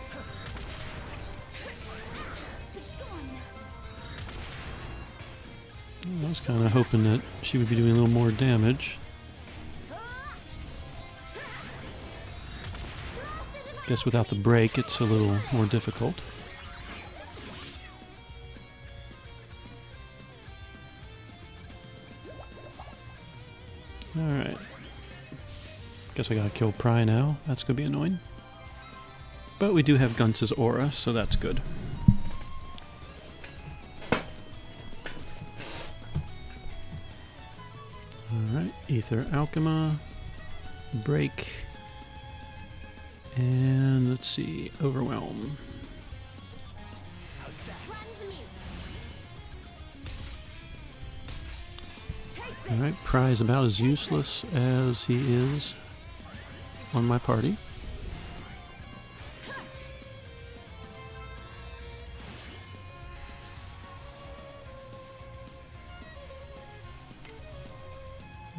I was kind of hoping that she would be doing a little more damage. Guess without the break, it's a little more difficult. Guess I gotta kill Pry now. That's gonna be annoying. But we do have Gunce's aura, so that's good. Alright, Ether Alchema, Break, and let's see, Overwhelm. Alright, Pry is about as useless as he is on my party.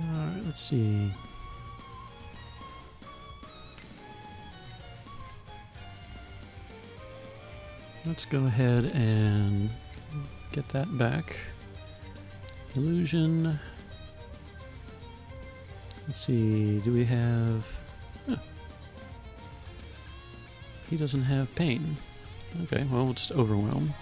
Alright, let's see. Let's go ahead and get that back. Illusion. Let's see, do we have. He doesn't have pain. Okay, well, we'll just overwhelm.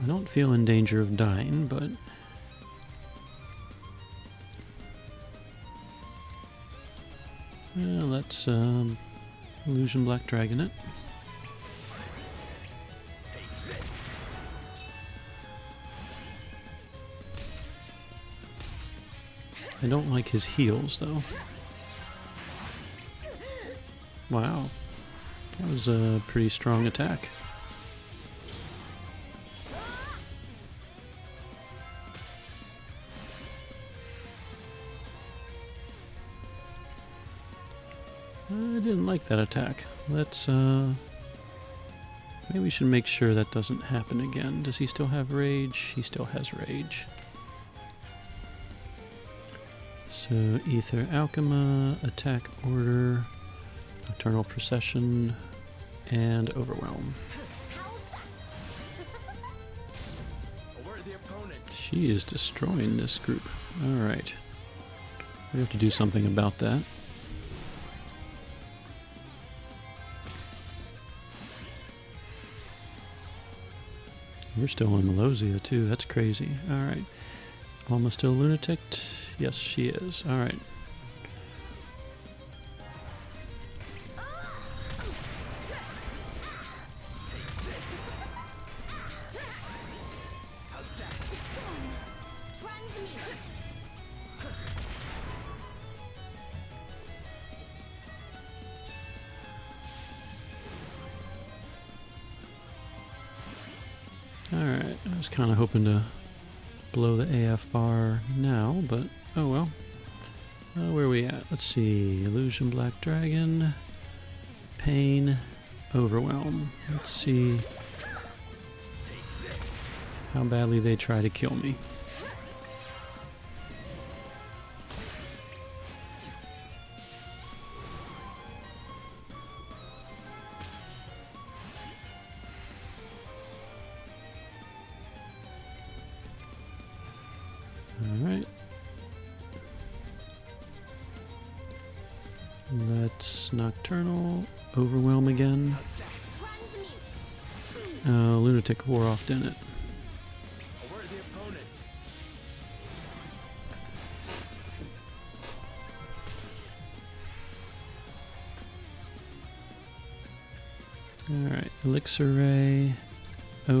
I don't feel in danger of dying, but. Uh, let's um, illusion black dragon it. I don't like his heels though. Wow. That was a pretty strong attack. That attack. Let's, uh... Maybe we should make sure that doesn't happen again. Does he still have rage? He still has rage. So, Ether Alchema, Attack Order, Nocturnal Procession, and Overwhelm. She is destroying this group. Alright. We have to do something about that. We're still in Melosia too, that's crazy. Alright. Alma still lunatic? Yes, she is. Alright. Transmute. Illusion Black Dragon, Pain, Overwhelm. Let's see how badly they try to kill me.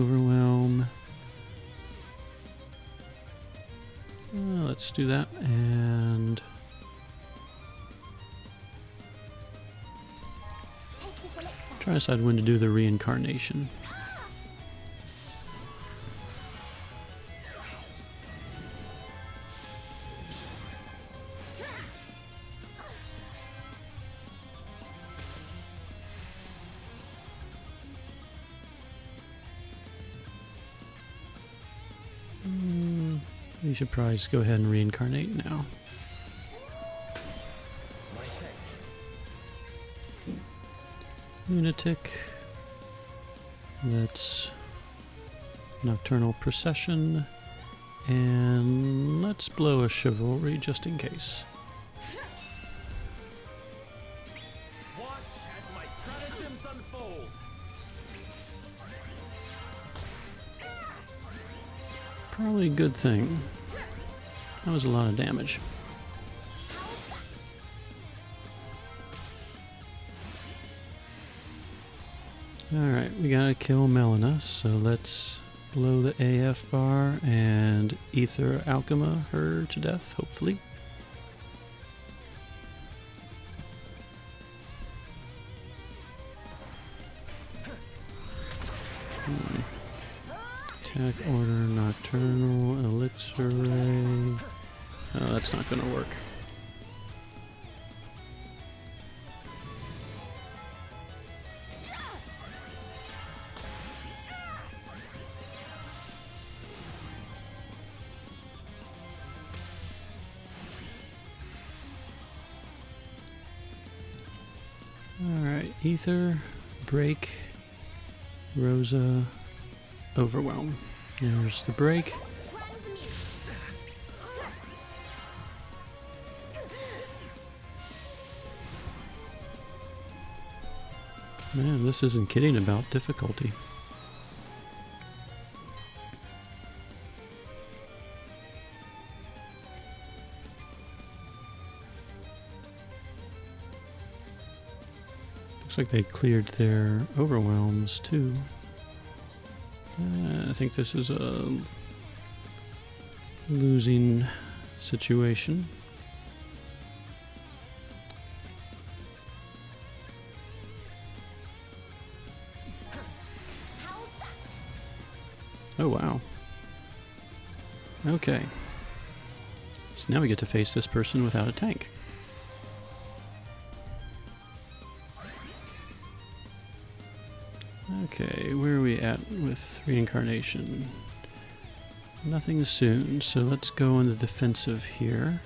Overwhelm. Uh, let's do that, and Take this elixir. try to decide when to do the reincarnation. Should probably just go ahead and reincarnate now. Lunatic. Let's Nocturnal Procession. And let's blow a Chivalry just in case. Probably a good thing. That was a lot of damage. Alright, we gotta kill Melina, so let's blow the AF bar and Ether Alchema her to death, hopefully. Break, Rosa, Overwhelm. There's the break. Man, this isn't kidding about difficulty. Like they cleared their overwhelms too. Uh, I think this is a losing situation. Oh wow. Okay. So now we get to face this person without a tank. Okay, where are we at with reincarnation? Nothing soon, so let's go on the defensive here.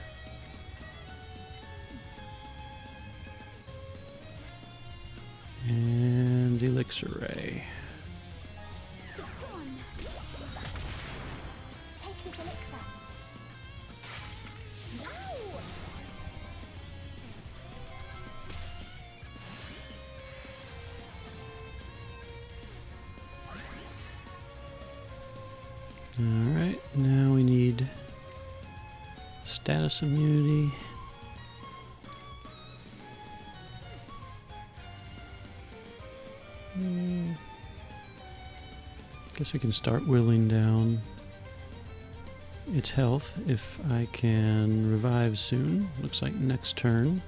And Elixir Ray. We can start whittling down its health if I can revive soon. Looks like next turn.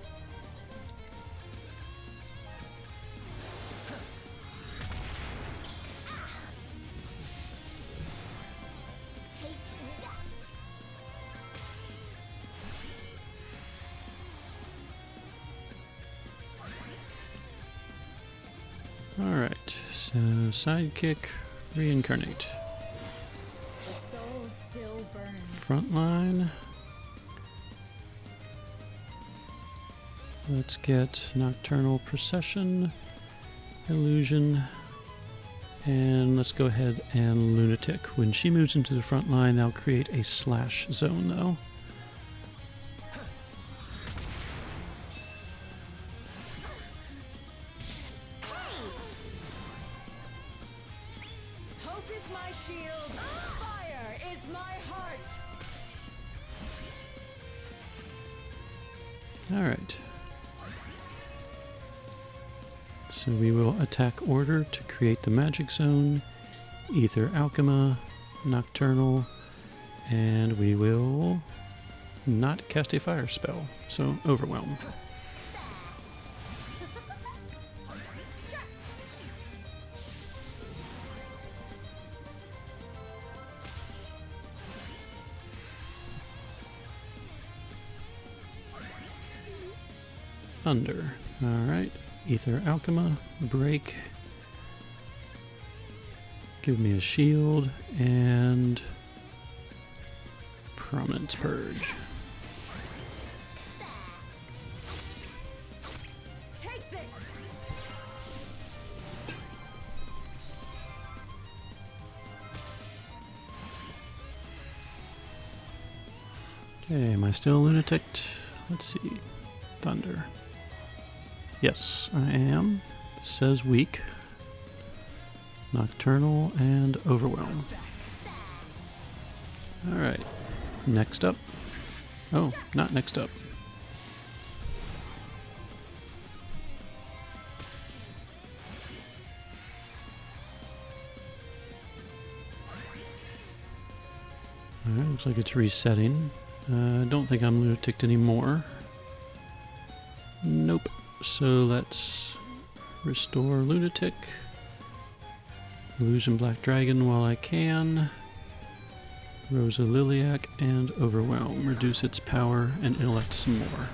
Alright, so sidekick, reincarnate. Frontline. Let's get Nocturnal Procession, Illusion, and let's go ahead and Lunatic. When she moves into the front line, they'll create a slash zone though. Create the magic zone, Ether Alchema, Nocturnal, and we will not cast a fire spell, so Overwhelm. Thunder. Alright. Ether Alchema. Break. Give me a shield. And. Prominence Purge. Take this. Okay, am I still lunatic? Let's see. Thunder. Yes, I am. Says weak. Nocturnal and Overwhelm. Alright. Next up. Oh, not next up. Alright, looks like it's resetting. Uh, I don't think I'm lunatic anymore. Nope. So let's restore lunatic. Illusion Black Dragon while I can. Rosa Liliac and Overwhelm. Reduce its power and intellect some more.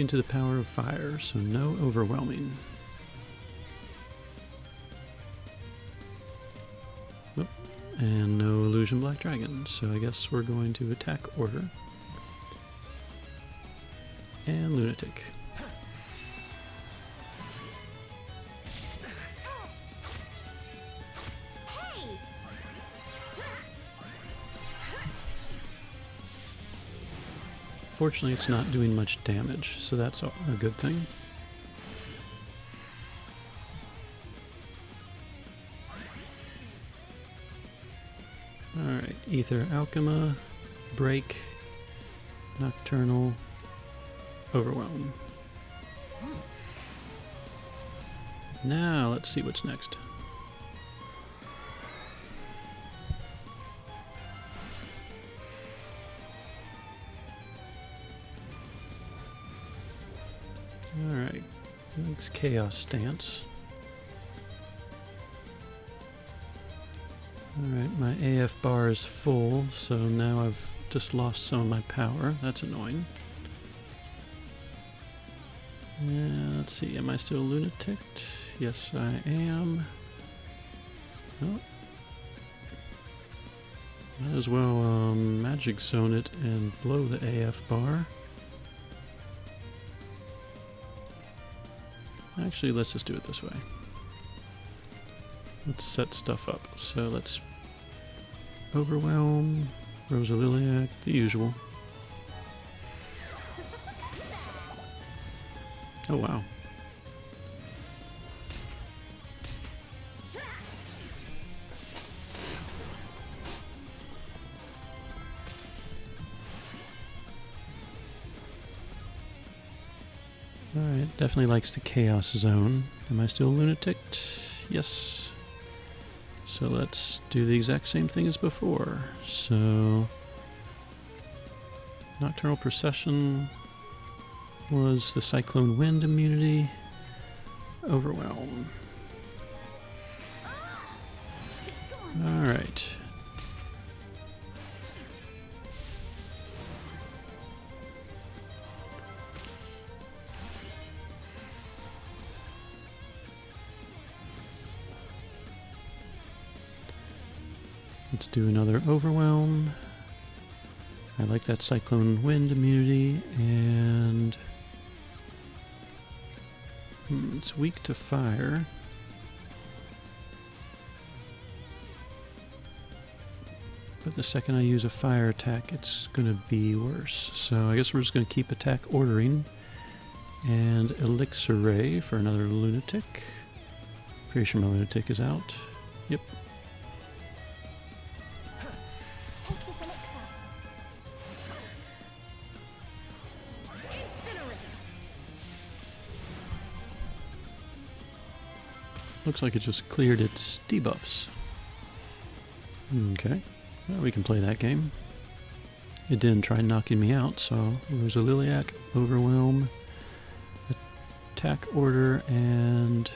Reacting to the power of fire, so no overwhelming. Oop. And no illusion black dragon, so I guess we're going to attack order. And lunatic. Fortunately, it's not doing much damage, so that's a good thing. Alright, Ether Alchema, Break, Nocturnal, Overwhelm. Now, let's see what's next. Chaos Stance. Alright, my AF bar is full, so now I've just lost some of my power. That's annoying. Yeah, let's see, am I still lunatic? Yes, I am. Oh. Might as well um, magic zone it and blow the AF bar. Actually, let's just do it this way. Let's set stuff up. So let's overwhelm, Rosaliliac, the usual. Oh wow. Definitely likes the Chaos Zone. Am I still lunatic? Yes. So let's do the exact same thing as before. So, Nocturnal Procession was the Cyclone Wind immunity. Overwhelm. Alright. Do another overwhelm. I like that cyclone wind immunity and hmm, it's weak to fire. But the second I use a fire attack, it's going to be worse. So I guess we're just going to keep attack ordering. And Elixir Ray for another Lunatic. Pretty sure my Lunatic is out. Yep. Looks like it just cleared its debuffs. Okay, well, we can play that game. It didn't try knocking me out, so there's a Liliac, Overwhelm, Attack Order, and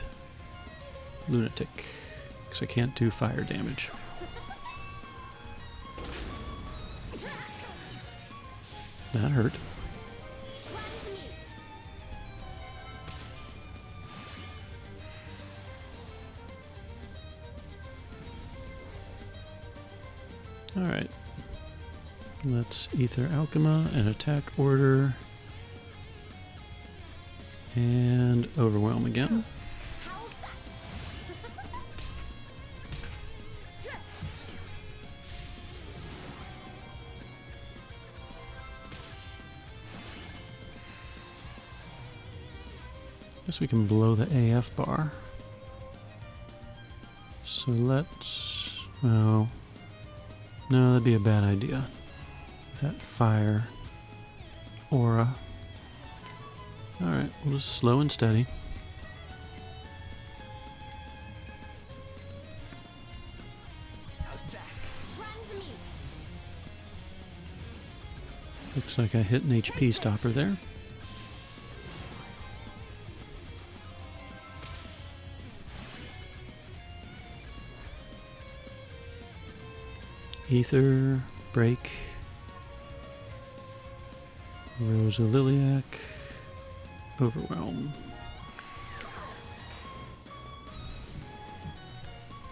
Lunatic. Because I can't do fire damage. That hurt. Alright. Let's Ether Alchema and Attack Order. And Overwhelm again. Guess we can blow the AF bar. So let's. Oh. No, that'd be a bad idea. That fire aura. Alright, we'll just slow and steady. Looks like I hit an HP stopper there. Ether, Break, Rosaliliac, Overwhelm.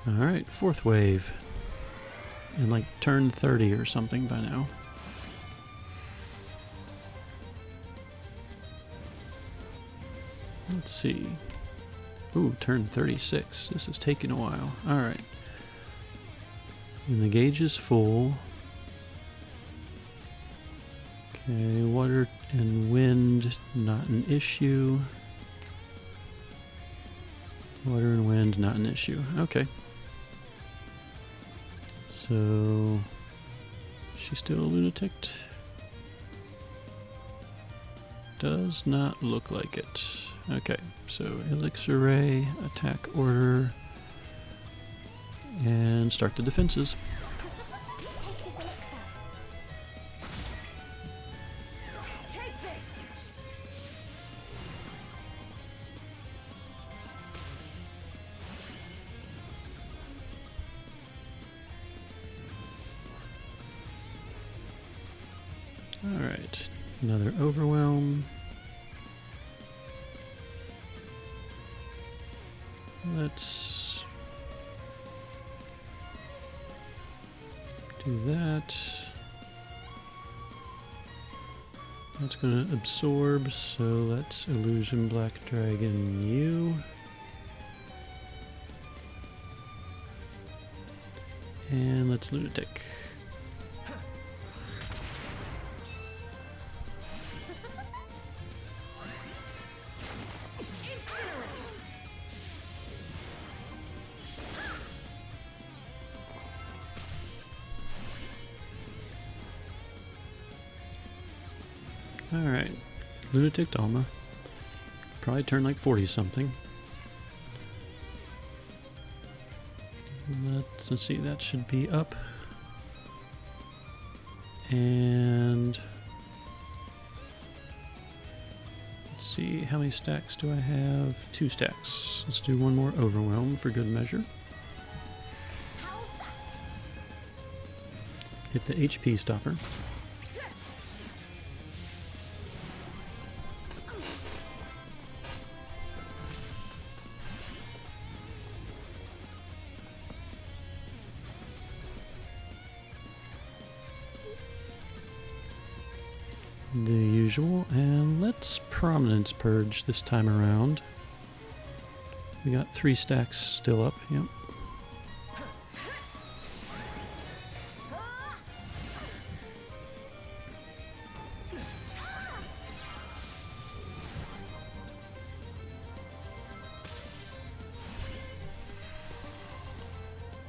Alright, fourth wave. And like turn 30 or something by now. Let's see. Ooh, turn 36. This is taking a while. Alright. And the gauge is full. Okay, water and wind, not an issue. Water and wind, not an issue. Okay. So, she's still a lunatic? Does not look like it. Okay, so Elixir Ray, attack order, and start the defenses. So let's Illusion Black Dragon you. And let's Lunatic. Alright. Lunatic Doma. Probably turn like 40 something. Let's, let's see, that should be up. And let's see, how many stacks do I have? Two stacks. Let's do one more overwhelm for good measure. Hit the HP stopper. Let's prominence purge this time around. We got three stacks still up, yep.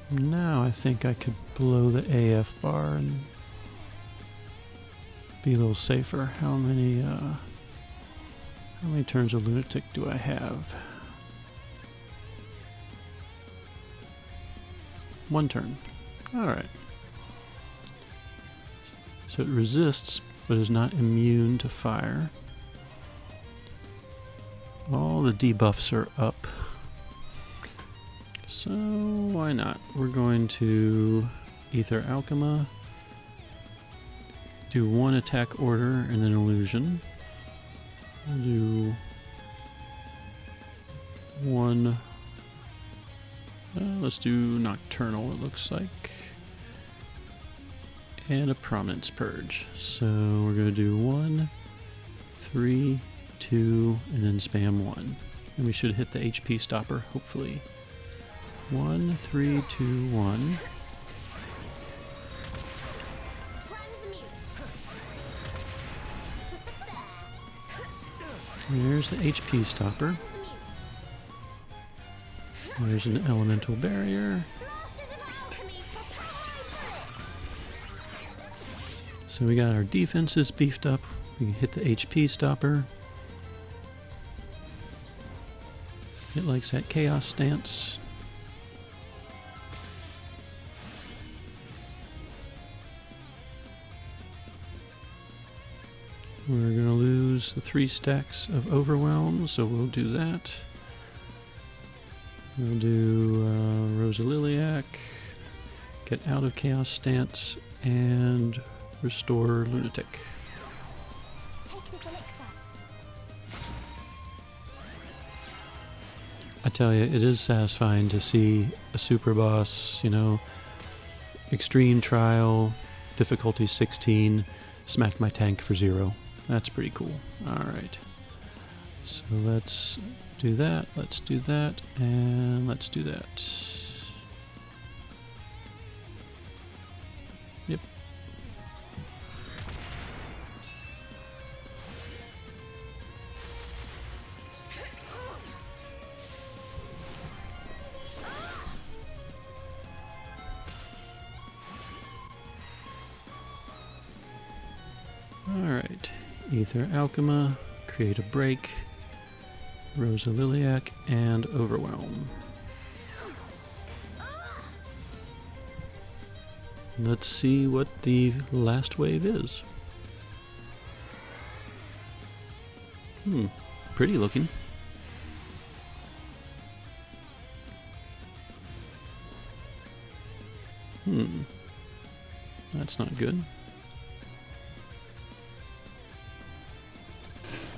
Now I think I could blow the AF bar and be a little safer. How many uh how many turns of lunatic do I have? One turn. Alright. So it resists, but is not immune to fire. All the debuffs are up. So why not? We're going to Ether Alchema, do one attack order and then illusion. Do one. Uh, let's do nocturnal. It looks like, and a prominence purge. So we're gonna do one, three, two, and then spam one, and we should hit the HP stopper. Hopefully. One, three, two, one. There's the HP stopper. There's an elemental barrier. So we got our defenses beefed up. We can hit the HP stopper. It likes that chaos stance. The three stacks of overwhelm, so we'll do that. We'll do uh, Rosa Liliac, get out of chaos stance, and restore lunatic. Take this elixir. I tell you, it is satisfying to see a super boss, you know, extreme trial, difficulty 16, smacked my tank for zero. That's pretty cool. Alright. So let's do that, let's do that, and let's do that. Ether Alchema, Create a Break, Rosa Liliac, and Overwhelm. Let's see what the last wave is. Hmm, pretty looking. Hmm, that's not good.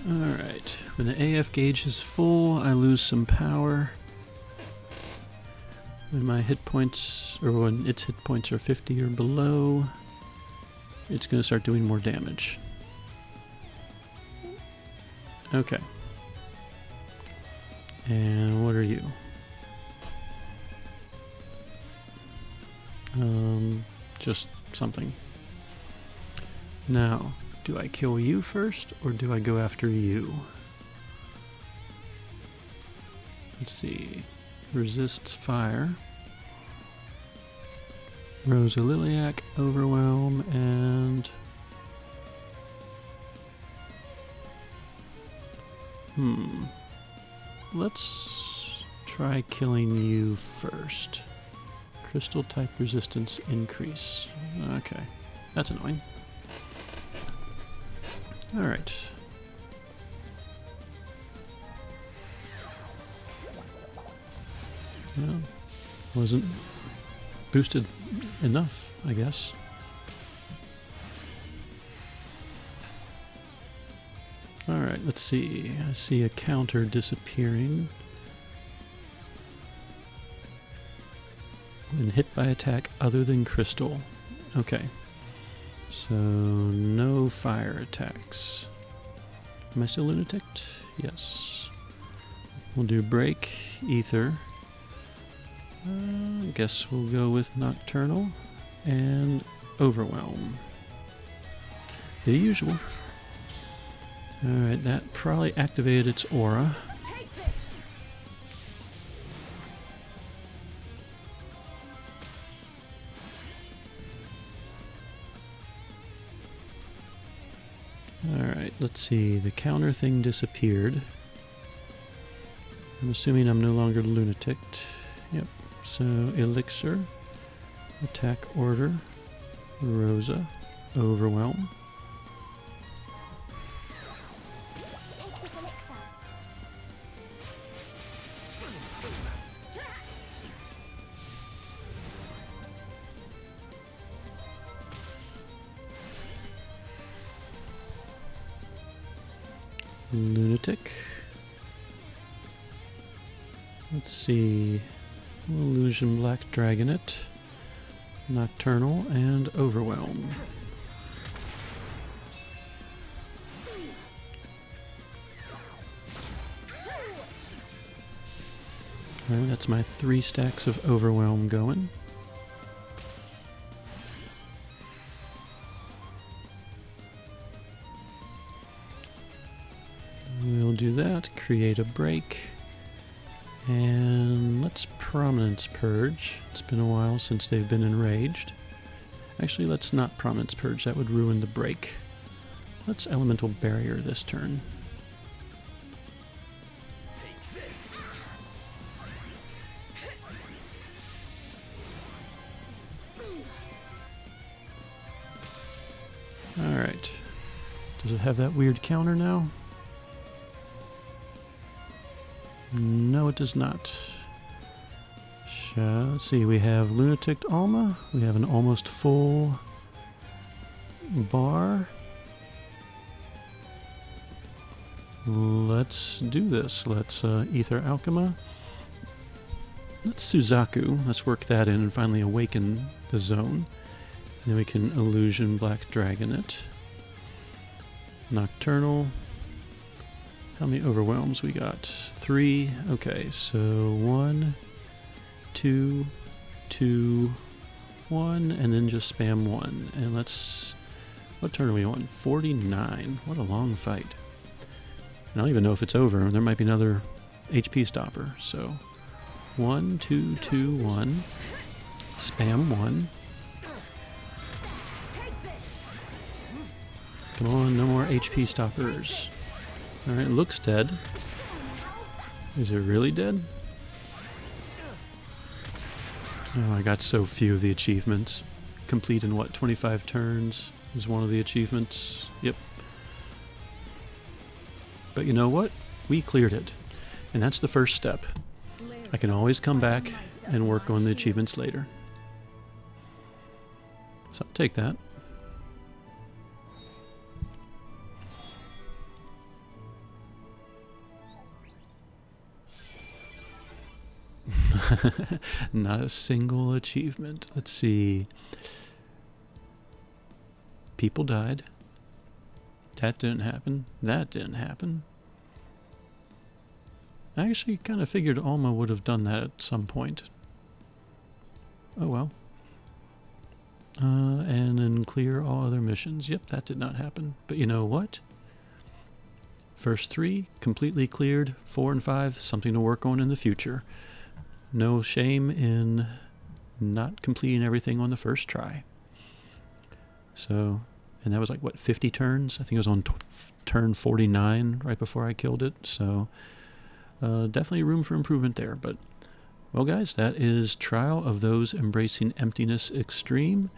Alright, when the AF gauge is full, I lose some power. When my hit points, or when its hit points are 50 or below, it's going to start doing more damage. Okay. And what are you? Um, just something. Now, do I kill you first, or do I go after you? Let's see. Resists fire. Rosa Liliac, Overwhelm, and... Hmm. Let's try killing you first. Crystal type resistance increase. Okay. That's annoying. Alright. Well, wasn't boosted enough, I guess. Alright, let's see. I see a counter disappearing. When hit by attack other than crystal. Okay. So, no fire attacks. Am I still lunaticked? Yes. We'll do break, ether. Uh, I guess we'll go with nocturnal and overwhelm. The usual. Alright, that probably activated its aura. Let's see. The counter thing disappeared. I'm assuming I'm no longer lunatic. Yep. So, elixir, attack order, Rosa, overwhelm. Illusion Black Dragonet, Nocturnal, and Overwhelm. That's my three stacks of Overwhelm going. We'll do that, create a break, and let's Prominence Purge. It's been a while since they've been enraged. Actually, let's not Prominence Purge, that would ruin the break. Let's Elemental Barrier this turn. Alright. Does it have that weird counter now? No, it does not. Uh, let's see, we have Lunatic Alma. We have an almost full bar. Let's do this. Let's uh, Ether Alchema. Let's Suzaku. Let's work that in and finally awaken the zone. And then we can Illusion Black Dragon it. Nocturnal. How many overwhelms we got? Three. Okay, so one, two, two, one, and then just spam one. And let's. What turn are we on? 49. What a long fight. I don't even know if it's over. There might be another HP stopper. So, one, two, two, one. Spam one. Come on, no more HP stoppers. Alright, looks dead. Is it really dead? Oh, I got so few of the achievements. Complete in what, 25 turns is one of the achievements. Yep. But you know what? We cleared it. And that's the first step. I can always come back and work on the achievements later. So I'll take that. Not a single achievement. Let's see. People died. That didn't happen. That didn't happen. I actually kind of figured Alma would have done that at some point. Oh well. Uh, and then clear all other missions. Yep, that did not happen. But you know what? First three, completely cleared. Four and five, something to work on in the future. No shame in not completing everything on the first try. So, and that was like, what, 50 turns? I think it was on turn 49 right before I killed it. So, uh, definitely room for improvement there. But, well, guys, that is Trial of Those Embracing Emptiness Extreme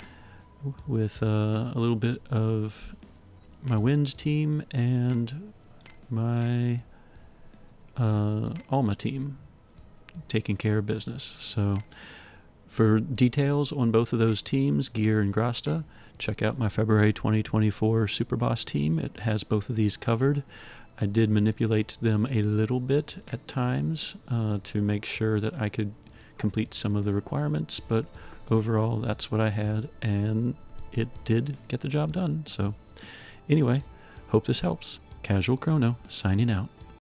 with uh, a little bit of my Wind team and my uh, Alma team taking care of business. So, for details on both of those teams, Gear and Grasta, check out my February 2024 Super Boss team. It has both of these covered. I did manipulate them a little bit at times uh, to make sure that I could complete some of the requirements, but overall, that's what I had, and it did get the job done. So, anyway, hope this helps. Casual Crono signing out.